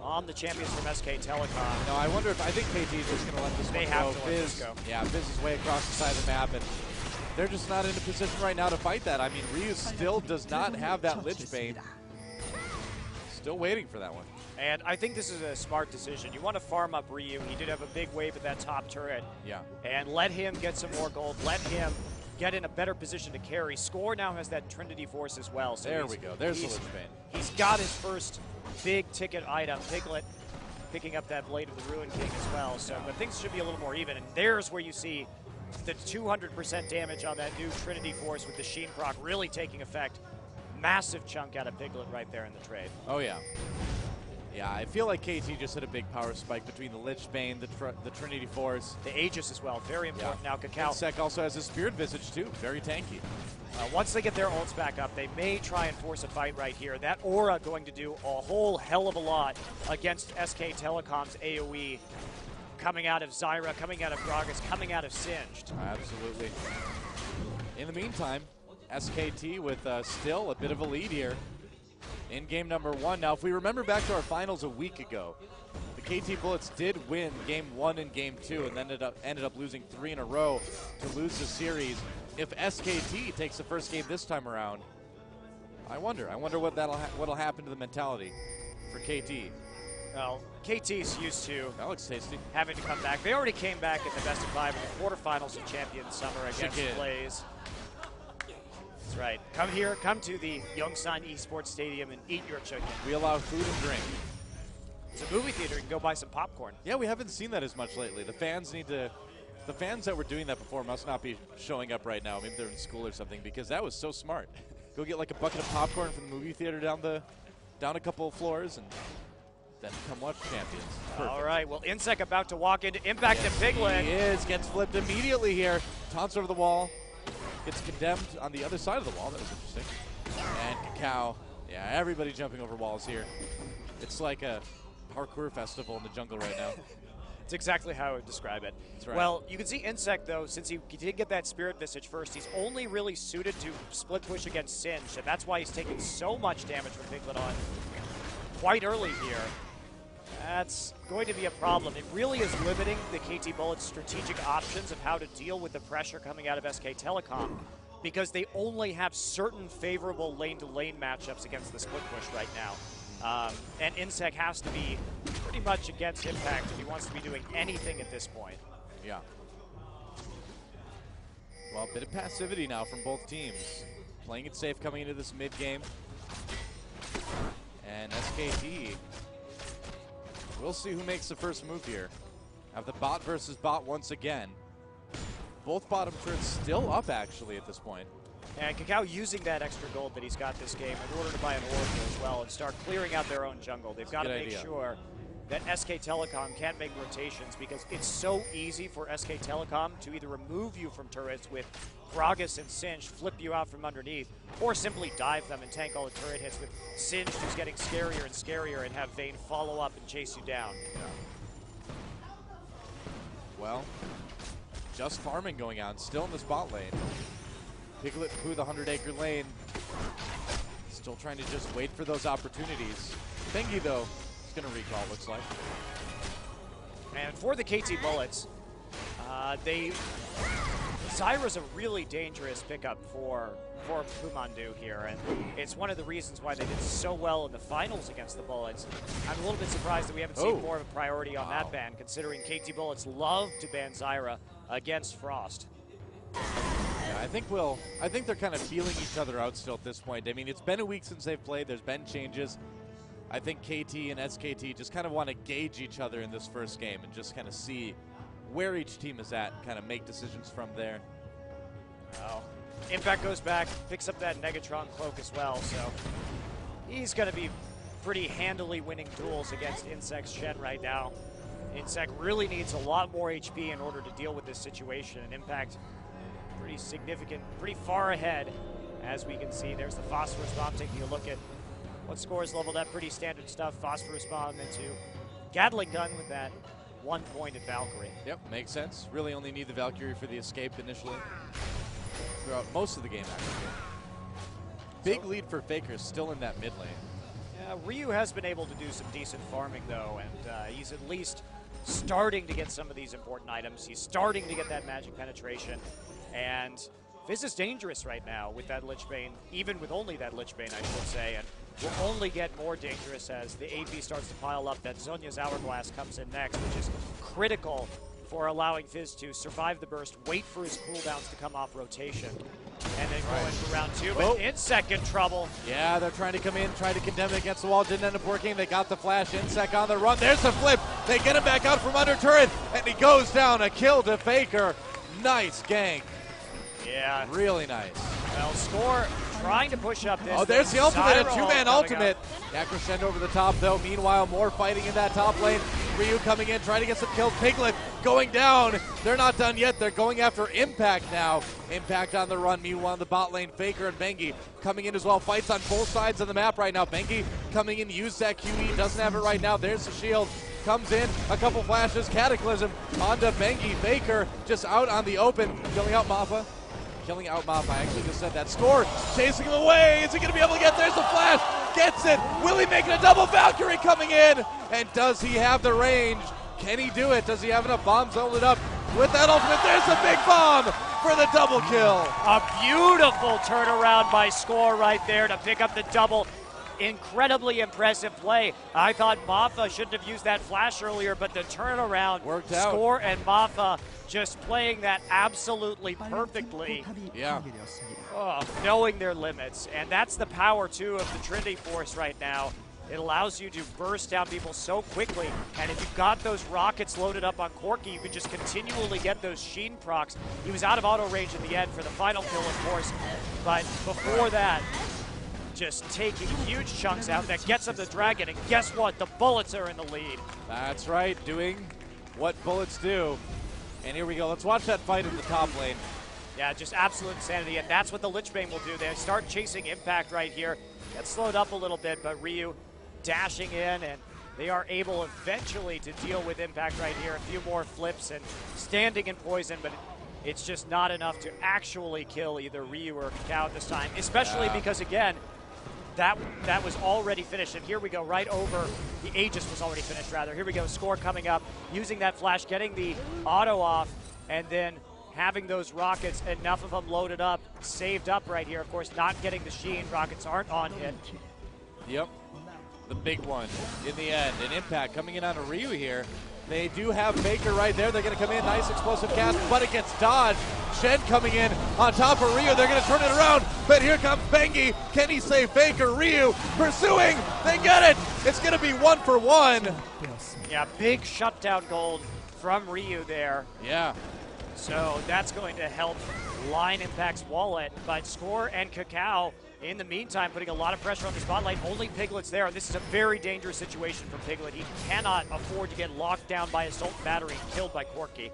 on the champions from SK Telecom. No, I wonder if I think KT is just going to let this They have go. to let this go. yeah, Fizz is way across the side of the map, and they're just not in a position right now to fight that. I mean, Ryu still does not have that Lich Bane. Still waiting for that one. And I think this is a smart decision. You want to farm up Ryu. He did have a big wave at that top turret. Yeah. And let him get some more gold. Let him get in a better position to carry. Score now has that Trinity Force as well. So There we go. There's the Lich. He's got his first big ticket item. Piglet picking up that Blade of the Ruin King as well. So, but things should be a little more even. And there's where you see the 200% damage on that new Trinity Force with the Sheen proc really taking effect. Massive chunk out of Piglet right there in the trade. Oh, yeah. Yeah, I feel like KT just hit a big power spike between the Lich Bane, the, tr- the Trinity Force. The Aegis as well, very important now. Kakao, And Sek also has a Spirit Visage, too. Very tanky. uh, once they get their ults back up, they may try and force a fight right here. That aura going to do a whole hell of a lot against SK Telecom's AoE coming out of Zyra, coming out of Gragas, coming out of Singed. Absolutely. In the meantime, SKT with uh, still a bit of a lead here in game number one. Now, if we remember back to our finals a week ago, the KT Bullets did win game one and game two and then ended up, ended up losing three in a row to lose the series. If SKT takes the first game this time around, I wonder. I wonder what that'll ha- what'll happen to the mentality for KT. Well, KT's used to That looks tasty. having to come back. They already came back at the best of five in the quarterfinals of Champion Summer against. Blaze. That's right. Come here, come to the Yongsan Esports Stadium and eat your chicken. We allow food and drink. It's a movie theater. You can go buy some popcorn. Yeah, we haven't seen that as much lately. The fans need to. The fans that were doing that before must not be showing up right now. Maybe they're in school or something because that was so smart. [laughs] Go get like a bucket of popcorn from the movie theater down the, down a couple of floors, and then come watch Champions. Perfect. All right. Well, Insec about to walk into Impact and Piglet. He is gets flipped immediately here. Taunts over the wall. Gets condemned on the other side of the wall. That was interesting. And Kakao. Yeah, everybody jumping over walls here. It's like a parkour festival in the jungle right now. [laughs] It's exactly how I would describe it. right. Well, you can see Insec, though, since he, did get that Spirit Visage first, he's only really suited to split push against Singed, and that's why he's taking so much damage from Piglet on quite early here. That's going to be a problem. It really is limiting the KT Bullets' strategic options of how to deal with the pressure coming out of SK Telecom because they only have certain favorable lane-to-lane matchups against the split push right now. Um, and Insec has to be pretty much against Impact if he wants to be doing anything at this point. Yeah. Well, a bit of passivity now from both teams. Playing it safe coming into this mid game. And SKT. We'll see who makes the first move here. Have the bot versus bot once again. Both bottom turrets still up actually at this point. And Kakao using that extra gold that he's got this game in order to buy an Oracle as well and start clearing out their own jungle. They've got to make idea. sure that SK Telecom can't make rotations because it's so easy for SK Telecom to either remove you from turrets with Gragas and Singed, flip you out from underneath, or simply dive them and tank all the turret hits with Singed who's getting scarier and scarier and have Vayne follow up and chase you down. Well, just farming going on, still in the spot lane. Piglet Poo, the 100 acre lane, still trying to just wait for those opportunities. Bengi, though, is going to recall, looks like. And for the KT Bullets, uh, they Zyra's a really dangerous pickup for for PoohManDu here, and it's one of the reasons why they did so well in the finals against the Bullets. I'm a little bit surprised that we haven't seen Oh. more of a priority on Wow. that ban, considering KT Bullets love to ban Zyra against Frost. Yeah, I think we'll. I think they're kind of feeling each other out still at this point. I mean, it's been a week since they've played. There's been changes. I think KT and SKT just kind of want to gauge each other in this first game and just kind of see where each team is at, kind of make decisions from there. Impact goes back, picks up that Negatron cloak as well, so he's going to be pretty handily winning duels against Insec's Shen right now. Insec really needs a lot more HP in order to deal with this situation, and Impact pretty significant, pretty far ahead, as we can see. There's the Phosphorus Bomb taking a look at what scores leveled up, pretty standard stuff. Phosphorus Bomb into Gatling Gun with that one point at Valkyrie. Yep, makes sense. Really only need the Valkyrie for the escape initially. Throughout most of the game, actually. Big lead for Faker, still in that mid lane. Yeah, Ryu has been able to do some decent farming though, and uh, he's at least starting to get some of these important items. He's starting to get that magic penetration, and Fizz is dangerous right now with that Lich Bane, even with only that Lich Bane, I should say, and will only get more dangerous as the AP starts to pile up. That Zhonya's Hourglass comes in next, which is critical for allowing Fizz to survive the burst, wait for his cooldowns to come off rotation, and then go in for round two. But Oh. in second trouble, Yeah, they're trying to come in, try to condemn it against the wall. Didn't end up working. They got the flash. Insec on the run. There's the flip. They get him back out from under turret, and he goes down. A kill to Faker. Nice gank. yeah, Really nice. Well, score trying to push up this. Oh, there's the ultimate, a two-man ultimate. up. Yeah, Crescendo over the top, though. Meanwhile, more fighting in that top lane. Ryu coming in, trying to get some kills. Piglet going down. They're not done yet. They're going after Impact now. Impact on the run. Meanwhile, in the bot lane, Faker and Bengi coming in as well. Fights on both sides of the map right now. Bengi coming in, use that QE. Doesn't have it right now. There's the shield. Comes in, a couple flashes. Cataclysm onto Bengi. Faker just out on the open, killing out Mafa. Killing out Mop. I actually just said that. Score chasing him away. Is he going to be able to get? There's the flash. Gets it. Will he make it? A double Valkyrie coming in. And does he have the range? Can he do it? Does he have enough bombs to hold it up? With that ultimate, there's the big bomb for the double kill. A beautiful turnaround by Score right there to pick up the double. Incredibly impressive play. I thought Mafa shouldn't have used that flash earlier, but the turnaround Worked out. Score and Mafa just playing that absolutely perfectly. Yeah. Oh, knowing their limits. And that's the power, too, of the Trinity Force right now. It allows you to burst down people so quickly. And if you've got those rockets loaded up on Corki, you can just continually get those Sheen procs. He was out of auto range in the end for the final kill, of course. But before that, just taking huge chunks out. That gets up the dragon. And guess what? The bullets are in the lead. That's right. Doing what bullets do. And here we go. Let's watch that fight in the top lane. Yeah, just absolute insanity, and that's what the Lich Bane will do. They start chasing Impact right here. Gets slowed up a little bit, but Ryu dashing in, and they are able eventually to deal with Impact right here. A few more flips and standing in poison, but it's just not enough to actually kill either Ryu or Kakao at this time, especially Yeah. because, again, that that was already finished. And here we go, right over the Aegis was already finished, rather. Here we go, score coming up, using that flash, getting the auto off, and then having those rockets, enough of them loaded up, saved up right here. Of course, not getting the Sheen. Rockets aren't on hit. Yep. The big one in the end. An impact coming in on a Ryu here. They do have Faker right there. They're going to come in. Nice explosive cask, but it gets dodged. Shen coming in on top of Ryu. They're going to turn it around, but here comes Bengi. Can he save Faker? Ryu pursuing. They get it. It's going to be one for one. Yeah, big shutdown gold from Ryu there. Yeah. So that's going to help line Impact's wallet. But Score and Kakao in the meantime, putting a lot of pressure on the spotlight. Only Piglet's there, this is a very dangerous situation for Piglet. He cannot afford to get locked down by Assault Battery and killed by Corki.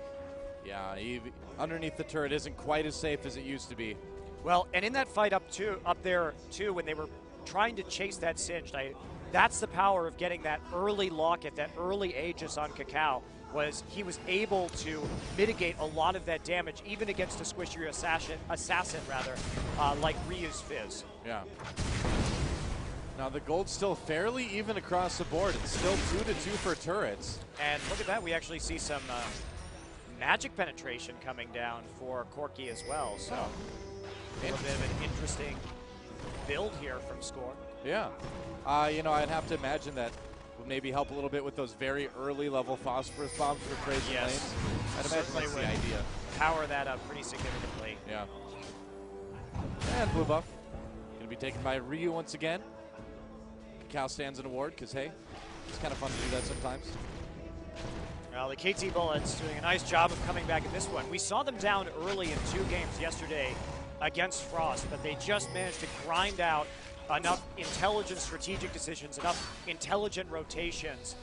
Yeah, he, underneath the turret isn't quite as safe as it used to be. Well, and in that fight up too, up there too, when they were trying to chase that singed, I, that's the power of getting that early lock at that early Aegis on Kakao. Was he was able to mitigate a lot of that damage, even against a squishier assassin, assassin rather, uh, like Ryu's Fizz. Yeah. Now the gold's still fairly even across the board. It's still two to two for turrets. And look at that, we actually see some uh, magic penetration coming down for Corki as well. So a little bit of an interesting build here from Score. Yeah. Uh, you know, I'd have to imagine that would maybe help a little bit with those very early level phosphorus bombs for crazy Yes. lanes. I'd imagine Certainly that's the idea. Power that up pretty significantly. Yeah. And blue buff. Gonna be taken by Ryu once again. Cal stands an award because hey, it's kind of fun to do that sometimes. Well, the KT Bullets doing a nice job of coming back in this one. We saw them down early in two games yesterday against Frost, but they just managed to grind out enough intelligent strategic decisions, enough intelligent rotations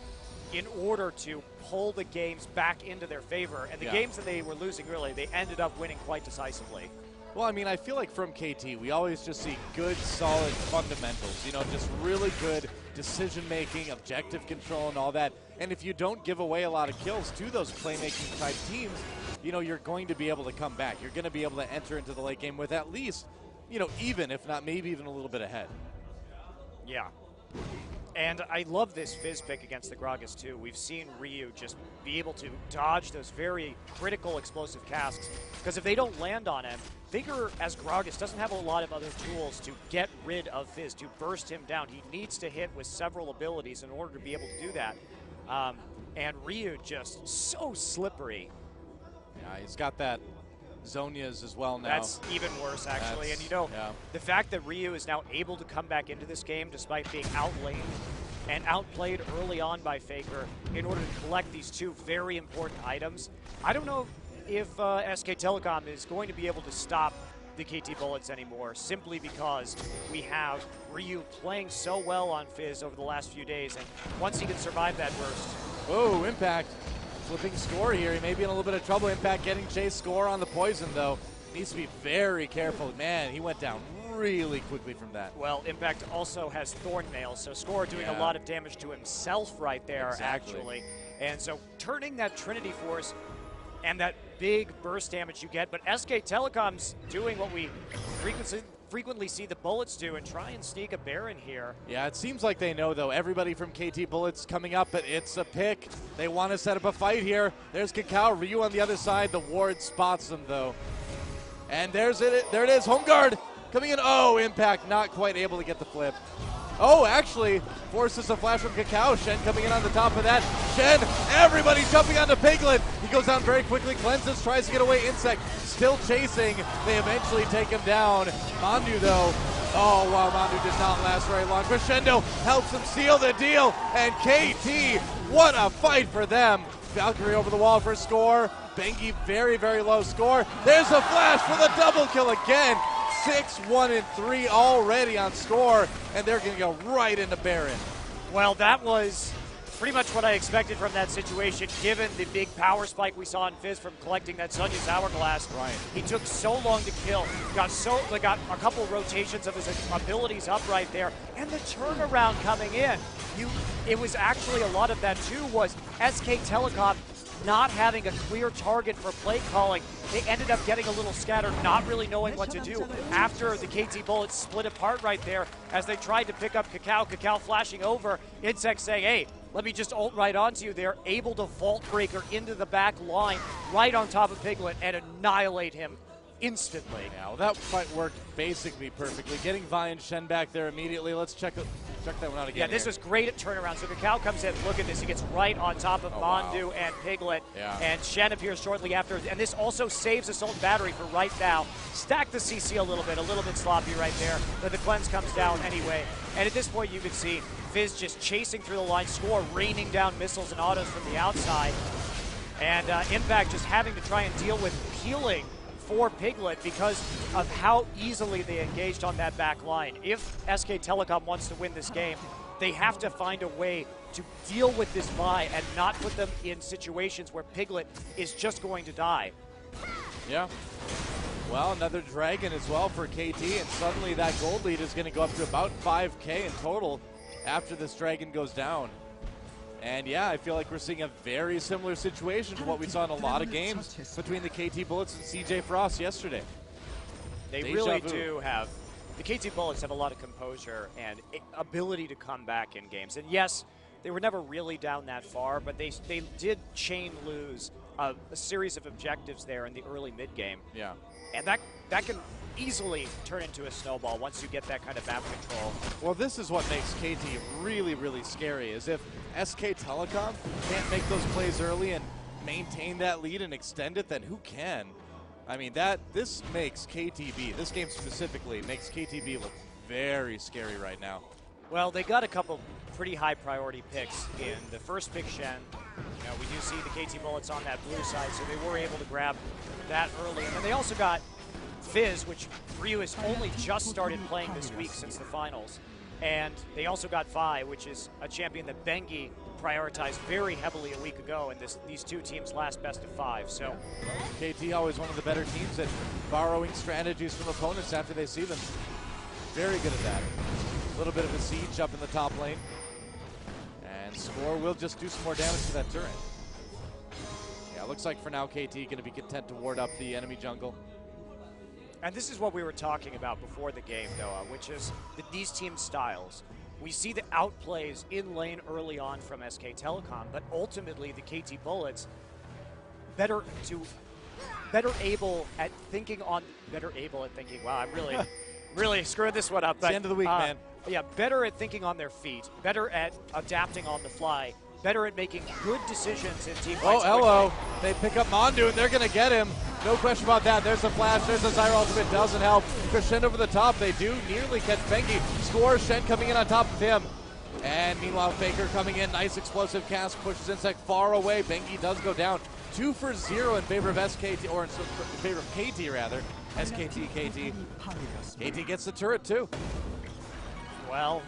in order to pull the games back into their favor. And the Yeah. games that they were losing early, they ended up winning quite decisively. Well, I mean, I feel like from KT, we always just see good, solid fundamentals. You know, just really good decision making, objective control, and all that. And if you don't give away a lot of kills to those playmaking type teams, you know, you're going to be able to come back. You're going to be able to enter into the late game with at least, you know, even, if not maybe even a little bit ahead. Yeah. And I love this Fizz pick against the Gragas too. We've seen Ryu just be able to dodge those very critical explosive casks. Because if they don't land on him, Vigor as Gragas doesn't have a lot of other tools to get rid of Fizz, to burst him down. He needs to hit with several abilities in order to be able to do that. Um, and Ryu just so slippery. Yeah, he's got that Zhonya's as well now. That's even worse, actually. That's- and you know, yeah. the fact that Ryu is now able to come back into this game despite being outlaned and outplayed early on by Faker in order to collect these two very important items. I don't know if uh, SK Telecom is going to be able to stop the KT Bullets anymore simply because we have Ryu playing so well on Fizz over the last few days and once he can survive that burst, Oh, Impact flipping score here. He may be in a little bit of trouble. Impact getting chase score on the poison, though. Needs to be very careful. Man, he went down really quickly from that. Well, Impact also has Thornmail, so Score doing Yeah. a lot of damage to himself right there, Exactly. actually. And so turning that Trinity Force and that big burst damage you get, but SK Telecom's doing what we frequently, frequently see the Bullets do and try and sneak a Baron here. Yeah, it seems like they know, though. Everybody from KT Bullets coming up, but it's a pick. They want to set up a fight here. There's Kakao. Ryu on the other side. The ward spots them, though. And there's it. There it is. Home guard coming in. Oh, Impact not quite able to get the flip. Oh, actually, forces a flash from Kakao. Shen coming in on the top of that. Shen, everybody jumping onto Piglet. He goes down very quickly. Cleanses, tries to get away. Insec still chasing. They eventually take him down. Mandu, though. Oh, wow, Mandu did not last very long. Crescendo helps him seal the deal. And KT, what a fight for them. Valkyrie over the wall for a score. Bengi, very, very low score. There's a flash for the double kill again. Six, one, and three already on score, and they're going to go right into Baron. Well, that was pretty much what I expected from that situation, given the big power spike we saw in Fizz from collecting that Zhonya's hourglass. Right. He took so long to kill. Got so got a couple rotations of his abilities up right there, and the turnaround coming in. You, it was actually a lot of that too. Was SK Telecom not having a clear target for play calling. They ended up getting a little scattered, not really knowing what to do after the KT Bullets split apart right there as they tried to pick up Kakao. Kakao flashing over, Insec saying, hey, let me just ult right onto you. They're able to Vault Breaker into the back line right on top of Piglet and annihilate him instantly. Yeah, well, that fight worked basically perfectly. Getting Vi and Shen back there immediately. Let's check, check that one out again. Yeah, this here. was great at turnaround. So Kakao comes in, look at this. He gets right on top of Oh, wow. And Piglet. Yeah. And Shen appears shortly after. And this also saves Assault Battery for right now. Stack the CC a little bit, a little bit sloppy right there. But the cleanse comes down anyway. And at this point, you can see Fizz just chasing through the line, score, raining down missiles and autos from the outside. And uh, Impact just having to try and deal with peeling for Piglet because of how easily they engaged on that back line. If SK Telecom wants to win this game, they have to find a way to deal with this Vi and not put them in situations where Piglet is just going to die. Yeah. Well, another dragon as well for KT, and suddenly that gold lead is going to go up to about 5K in total after this dragon goes down. And yeah, I feel like we're seeing a very similar situation to what we saw in a lot of games between the KT Bullets and CJ Frost yesterday. They Deja really vu. do have. The KT Bullets have a lot of composure and ability to come back in games. And yes, they were never really down that far, but they they did chain lose a, a series of objectives there in the early mid game, Yeah. and that that can easily turn into a snowball once you get that kind of map control. Well, this is what makes KT really, really scary. Is if SK Telecom can't make those plays early and maintain that lead and extend it, then who can? I mean, that this makes KTB. This game specifically makes KTB look very scary right now. Well, they got a couple pretty high priority picks in the first pick, Shen. You know, we do see the KT Bullets on that blue side, so they were able to grab that early. And then they also got Fizz, which Ryu has only just started playing this week since the finals. And they also got Vi, which is a champion that Bengi prioritized very heavily a week ago in this these two teams' last best of five. So KT always one of the better teams at borrowing strategies from opponents after they see them. Very good at that. A little bit of a siege up in the top lane. And Score will just do some more damage to that turret. Yeah, looks like for now KT going to be content to ward up the enemy jungle. And this is what we were talking about before the game, Noah, which is that these team styles. We see the outplays in lane early on from SK Telecom, but ultimately the KT Bullets better to better able at thinking on better able at thinking. Wow, I'm really [laughs] really screwed this one up. the end of the week, uh, man. Yeah, better at thinking on their feet, better at adapting on the fly, better at making good decisions in team Oh, fights hello. quickly. They pick up Mandu, and they're going to get him. No question about that. There's a flash. There's a Zyra ultimate. Doesn't help. Crescendo over the top. They do nearly catch Bengi. Score. Shen coming in on top of him. And meanwhile, Faker coming in. Nice explosive cask. Pushes Insec far away. Bengi does go down. Two for zero in favor of SKT, or in favor of KT, rather. SKT, KT. KT gets the turret, too. Well,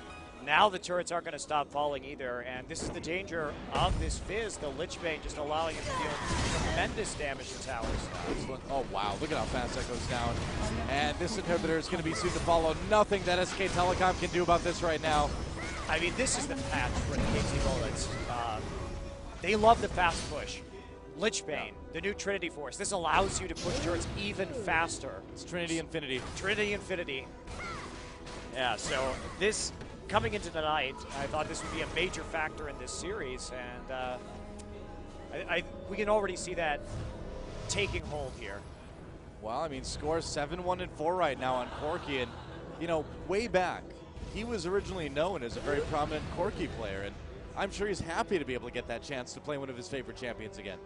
now the turrets aren't going to stop falling either, and this is the danger of this Fizz, the Lich Bane just allowing him to deal tremendous damage to towers. Excellent. Oh, wow. Look at how fast that goes down. And this inhibitor is going to be soon to follow. Nothing that SK Telecom can do about this right now. I mean, this is the patch for the KT Bullets. Uh, they love the fast push. Lich Bane, the new Trinity Force. This allows you to push turrets even faster. It's Trinity Infinity. Trinity Infinity. Yeah, so this coming into tonight, I thought this would be a major factor in this series, and uh, I, I, we can already see that taking hold here. Well, I mean, score 7 1 and 4 right now on Corki. And, you know, way back, he was originally known as a very prominent Corki player. And I'm sure he's happy to be able to get that chance to play one of his favorite champions again.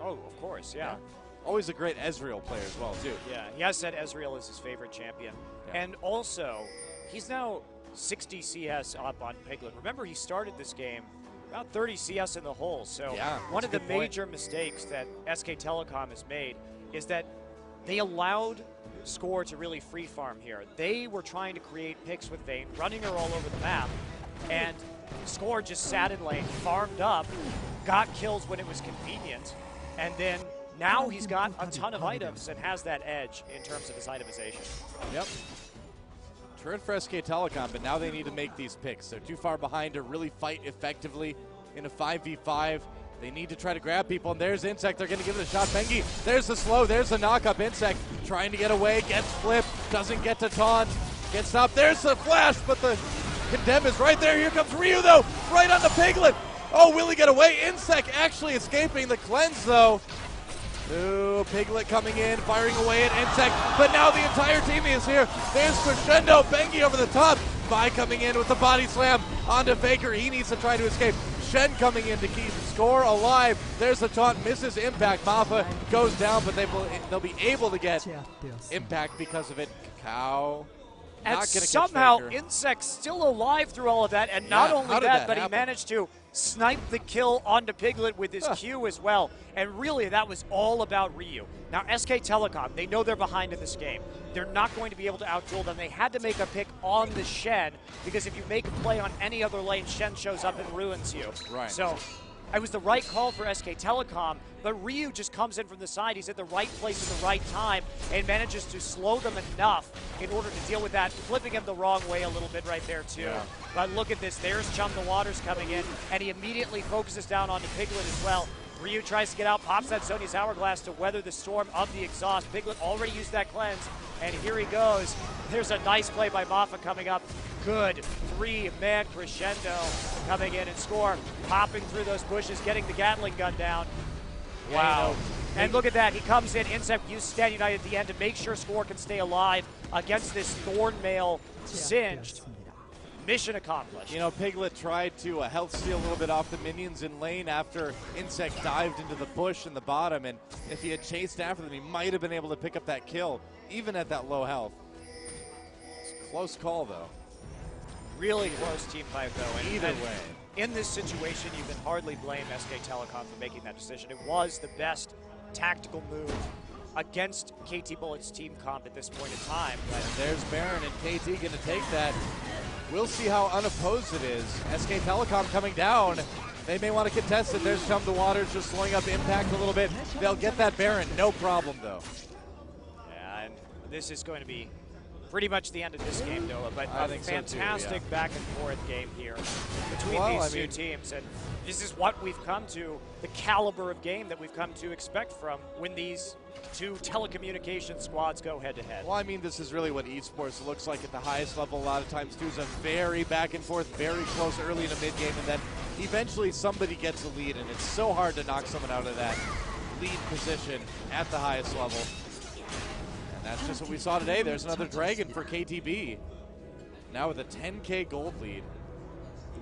Oh, of course, yeah. Always a great Ezreal player as well, too. Yeah, he has said Ezreal is his favorite champion. Yeah. And also, he's now 60 CS up on Piglet. Remember, he started this game about 30 CS in the hole. So Yeah, one of the good point. major mistakes that SK Telecom has made is that they allowed Score to really free farm here. They were trying to create picks with Vayne, running her all over the map, and Score just sat in lane, farmed up, got kills when it was convenient, and then now he's got a ton of items and has that edge in terms of his itemization. Yep. Turret for SK Telecom, but now they need to make these picks. They're too far behind to really fight effectively in a 5v5. They need to try to grab people, and there's Insec. They're going to give it a shot. Bengi, there's the slow, there's the knock-up. Insec trying to get away, gets flipped, doesn't get to taunt, gets stopped. There's the flash, but the condemn is right there. Here comes Ryu, though, right on the Piglet. Oh, will he get away? Insec actually escaping the cleanse, though. Ooh, Piglet coming in, firing away at Insec, but now the entire team is here. There's Crescendo, Bengi over the top. Vi coming in with the body slam onto Faker. He needs to try to escape. Shen coming in to keep score alive. There's the taunt, misses impact. Mafa goes down, but they will, they'll be able to get impact because of it. Cow. And Not gonna catch somehow Faker. Insec still alive through all of that, and not only that, that but he managed to snipe the kill onto Piglet with his. Q as well. And really, that was all about Ryu. Now, SK Telecom, they know they're behind in this game. They're not going to be able to outduel them. They had to make a pick on the Shen because if you make a play on any other lane, Shen shows up and ruins you. Right. So it was the right call for SK Telecom, but Ryu just comes in from the side. He's at the right place at the right time and manages to slow them enough in order to deal with that, flipping him the wrong way a little bit right there, too. Yeah. But look at this. There's Chum the Waters coming in, and he immediately focuses down onto Piglet as well. Ryu tries to get out, pops that Zhonya's Hourglass to weather the storm of the exhaust. Piglet already used that cleanse, and here he goes. There's a nice play by Mafa coming up. Good three-man crescendo coming in and score, popping through those bushes, getting the Gatling gun down. Wow. Uh, and look at that. He comes in, Insec up Stand Stan United at the end to make sure score can stay alive against this Thornmail singed. Yeah, yeah. Mission accomplished. You know, Piglet tried to uh, health steal a little bit off the minions in lane after Insec dived into the bush in the bottom, and if he had chased after them, he might have been able to pick up that kill, even at that low health. It's a close call, though. really close team fight though. And, Either way. in this situation, you can hardly blame SK Telecom for making that decision. It was the best tactical move against KT Bullets team comp at this point in time. But There's Baron and KT going to take that. We'll see how unopposed it is. SK Telecom coming down. They may want to contest it. There's Chum the Waters just slowing up impact a little bit. They'll get that Baron, no problem though. and this is going to be pretty much the end of this game, Noah. But I a think so too, fantastic yeah. back and forth game here between Well, these I two mean- teams, and this is what we've come to the caliber of game that we've come to expect from when these two telecommunication squads go head to head. Well, I mean, this is really what esports looks like at the highest level. A lot of times, too, is a very back and forth, very close early in a mid game, and then eventually somebody gets a lead, and it's so hard to knock someone out of that lead position at the highest level. And that's just what we saw today. There's another dragon for KTB. Now with a 10k gold lead.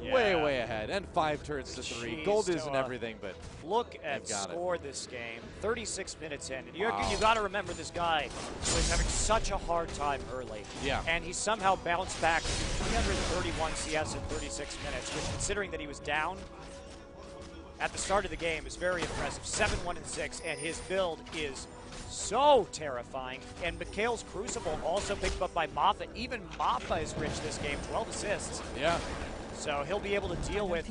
Way, Yeah. way ahead. And five turrets to three. Jeez, gold isn't Noah. everything, but Look at They've it. score this game. 36 minutes in. And you Wow. you got to remember this guy was having such a hard time early. Yeah. And he somehow bounced back to 331 CS in 36 minutes, which considering that he was down at the start of the game is very impressive. 7-1 and 6 and his build is so terrifying. And Mikael's Crucible also picked up by Mafa. Even Mafa is rich this game, 12 assists. Yeah. So he'll be able to deal with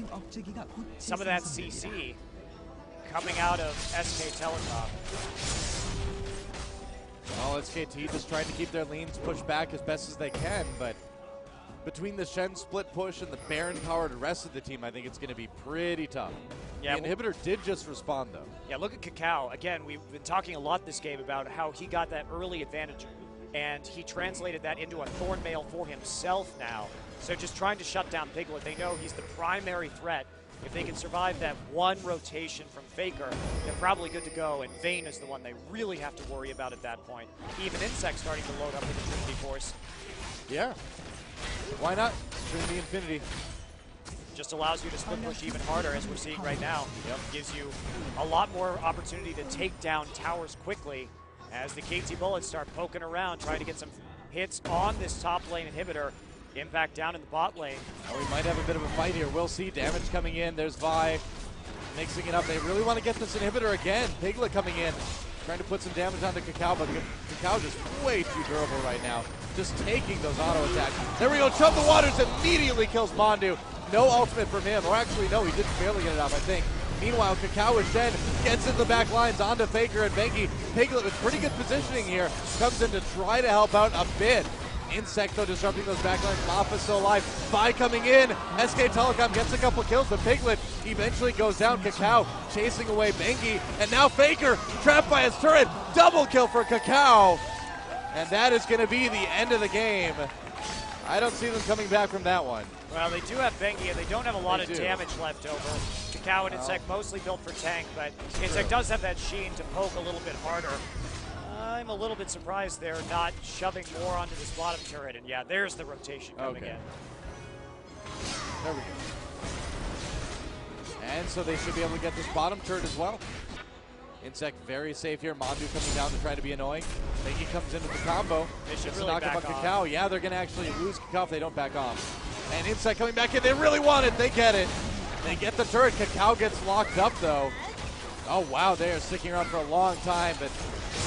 some of that CC coming out of SK Telecom. Well, SKT just trying to keep their lanes pushed back as best as they can, but between the Shen split push and the Baron powered rest of the team, I think it's going to be pretty tough. Yeah, the inhibitor did just respond, though. Yeah, look at Kakao. Again, we've been talking a lot this game about how he got that early advantage, and he translated that into a thorn mail for himself now. So just trying to shut down Piglet. They know he's the primary threat. If they can survive that one rotation from Faker, they're probably good to go. And Vayne is the one they really have to worry about at that point. Even Insec starting to load up with the Trinity Force. Yeah. Why not? Trinity Infinity. just allows you to split push even harder, as we're seeing right now. Gives you a lot more opportunity to take down towers quickly as the KT Bullets start poking around, trying to get some hits on this top lane inhibitor. Impact down in the bot lane. Now we might have a bit of a fight here. We'll see. Damage coming in. There's Vi mixing it up. They really want to get this inhibitor again. Piglet coming in, trying to put some damage onto Kakao, but Kakao just way too durable right now. Just taking those auto attacks. There we go. Chum the Waters immediately kills Mandu. No ultimate from him, or actually, no, he did barely get it off, I think. Meanwhile, with Shen gets in the back lines onto Faker and Bengi. Piglet with pretty good positioning here comes in to try to help out a bit. Insec though disrupting those backlines. Mafa still alive. Vi coming in. SK Telecom gets a couple kills, but Piglet eventually goes down. Kakao chasing away Bengi. And now Faker trapped by his turret. Double kill for Kakao. And that is going to be the end of the game. I don't see them coming back from that one. Well, they do have Bengi, and they don't have a lot They of do. damage left over. Kakao and Insec mostly built for tank, but Insec does have that sheen to poke a little bit harder. I'm a little bit surprised they're not shoving more onto this bottom turret, and yeah, there's the rotation coming Okay. in. There we go. And so they should be able to get this bottom turret as well. Insec very safe here. Mandu coming down to try to be annoying. Bengi comes in with the combo. They should really knock back up on off. Kakao. Yeah, they're going to actually lose Kakao if they don't back off. And Insec coming back in. They really want it. They get it. They get the turret. Kakao gets locked up, though. Oh, wow. They are sticking around for a long time, but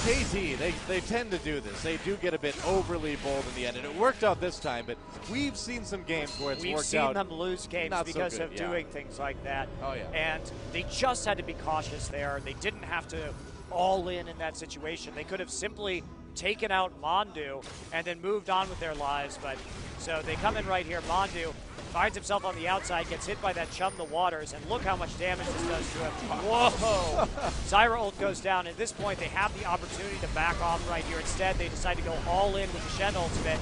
KT, they, they tend to do this. They do get a bit overly bold in the end, and it worked out this time, but we've seen some games where it's We've worked seen out. them lose games not so because good, of yeah. doing things like that. Oh, yeah. And they just had to be cautious there. They didn't have to all in in that situation. They could have simply taken out Mandu and then moved on with their lives. But so they come in right here. Mandu finds himself on the outside, gets hit by that chum the waters, and look how much damage this does to him. Whoa! Zyra ult goes down. At this point, they have the opportunity to back off right here. Instead, they decide to go all in with the Shen ultimate,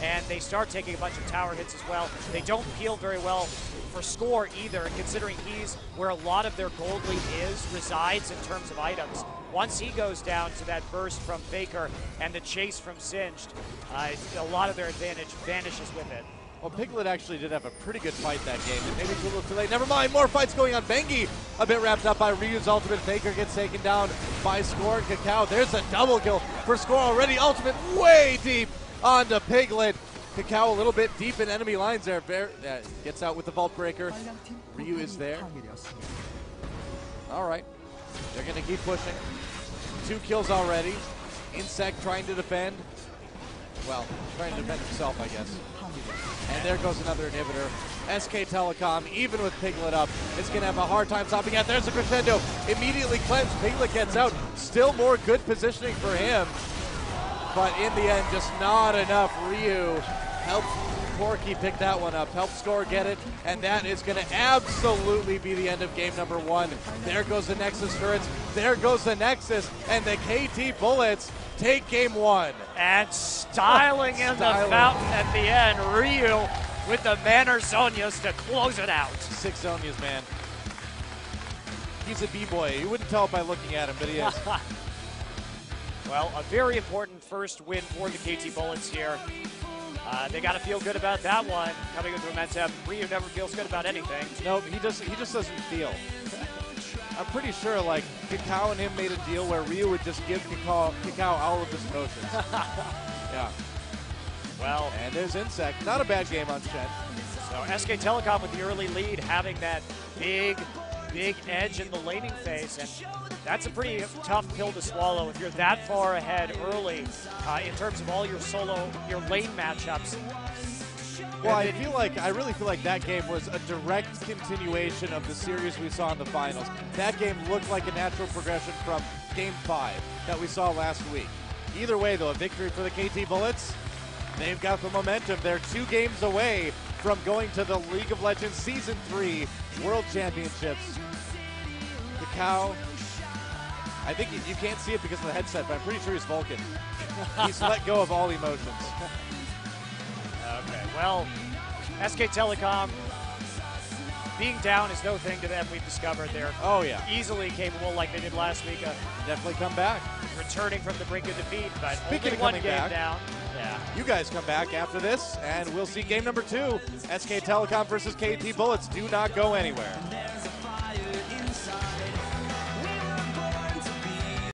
and they start taking a bunch of tower hits as well. They don't peel very well for score either, considering he's where a lot of their gold lead is, resides in terms of items once he goes down to that burst from Faker and the chase from Singed, uh, a lot of their advantage vanishes with it. Well, Piglet actually did have a pretty good fight that game, and maybe it's a little too late. Never mind, more fights going on. Bengi a bit wrapped up by Ryu's ultimate. Faker gets taken down by Score Kakao. There's a double kill for Score already. Ultimate way deep onto Piglet. Kakao a little bit deep in enemy lines there. Bear, uh, gets out with the Vault Breaker. Ryu is there. All right. They're going to keep pushing two kills already. Insec trying to defend. Well, trying to defend himself, I guess. And there goes another inhibitor. SK Telecom, even with Piglet up, is going to have a hard time stopping out. There's a crescendo. Immediately cleansed. Piglet gets out. Still more good positioning for him. But in the end, just not enough. Ryu helps Corki picked that one up, helps Score get it, and that is going to absolutely be the end of game number one. There goes the Nexus turrets. There goes the Nexus, and the KT Bullets take game one. And styling in the fountain at the end, Ryu with the Manor Zhonya's to close it out. Six Zhonya's, man. He's a B-boy. You wouldn't tell by looking at him, but he is. [laughs] Well, a very important first win for the KT Bullets here. Uh, they got to feel good about that one coming with momentum. Ryu never feels good about anything. no, he just he just doesn't feel. [laughs] I'm pretty sure like Kakao and him made a deal where Ryu would just give Kakao, Kakao all of his emotions. [laughs] yeah. Well, And there's Insec. Not a bad game on Shen. so SK Telecom with the early lead, having that big, big edge in the laning phase, and that's a pretty tough pill to swallow if you're that far ahead early uh, in terms of all your solo, your lane matchups. Well, I feel like I really feel like that game was a direct continuation of the series we saw in the finals. That game looked like a natural progression from Game Five that we saw last week. Either way, though, a victory for the KT Bullets. They've got the momentum. They're two games away from going to the League of Legends Season Three World Championships. The cow. I think you- you can't see it because of the headset, but I'm pretty sure he's Vulcan. He's let go of all emotions. [laughs] Okay, well, SK Telecom being down is no thing to them. We've discovered they're Oh yeah, easily capable, like they did last week, of definitely come back. returning from the brink of defeat. But Speaking only of one game back. down. Yeah. You guys come back after this, and we'll see game number two SK Telecom versus KT Bullets. Do not go anywhere.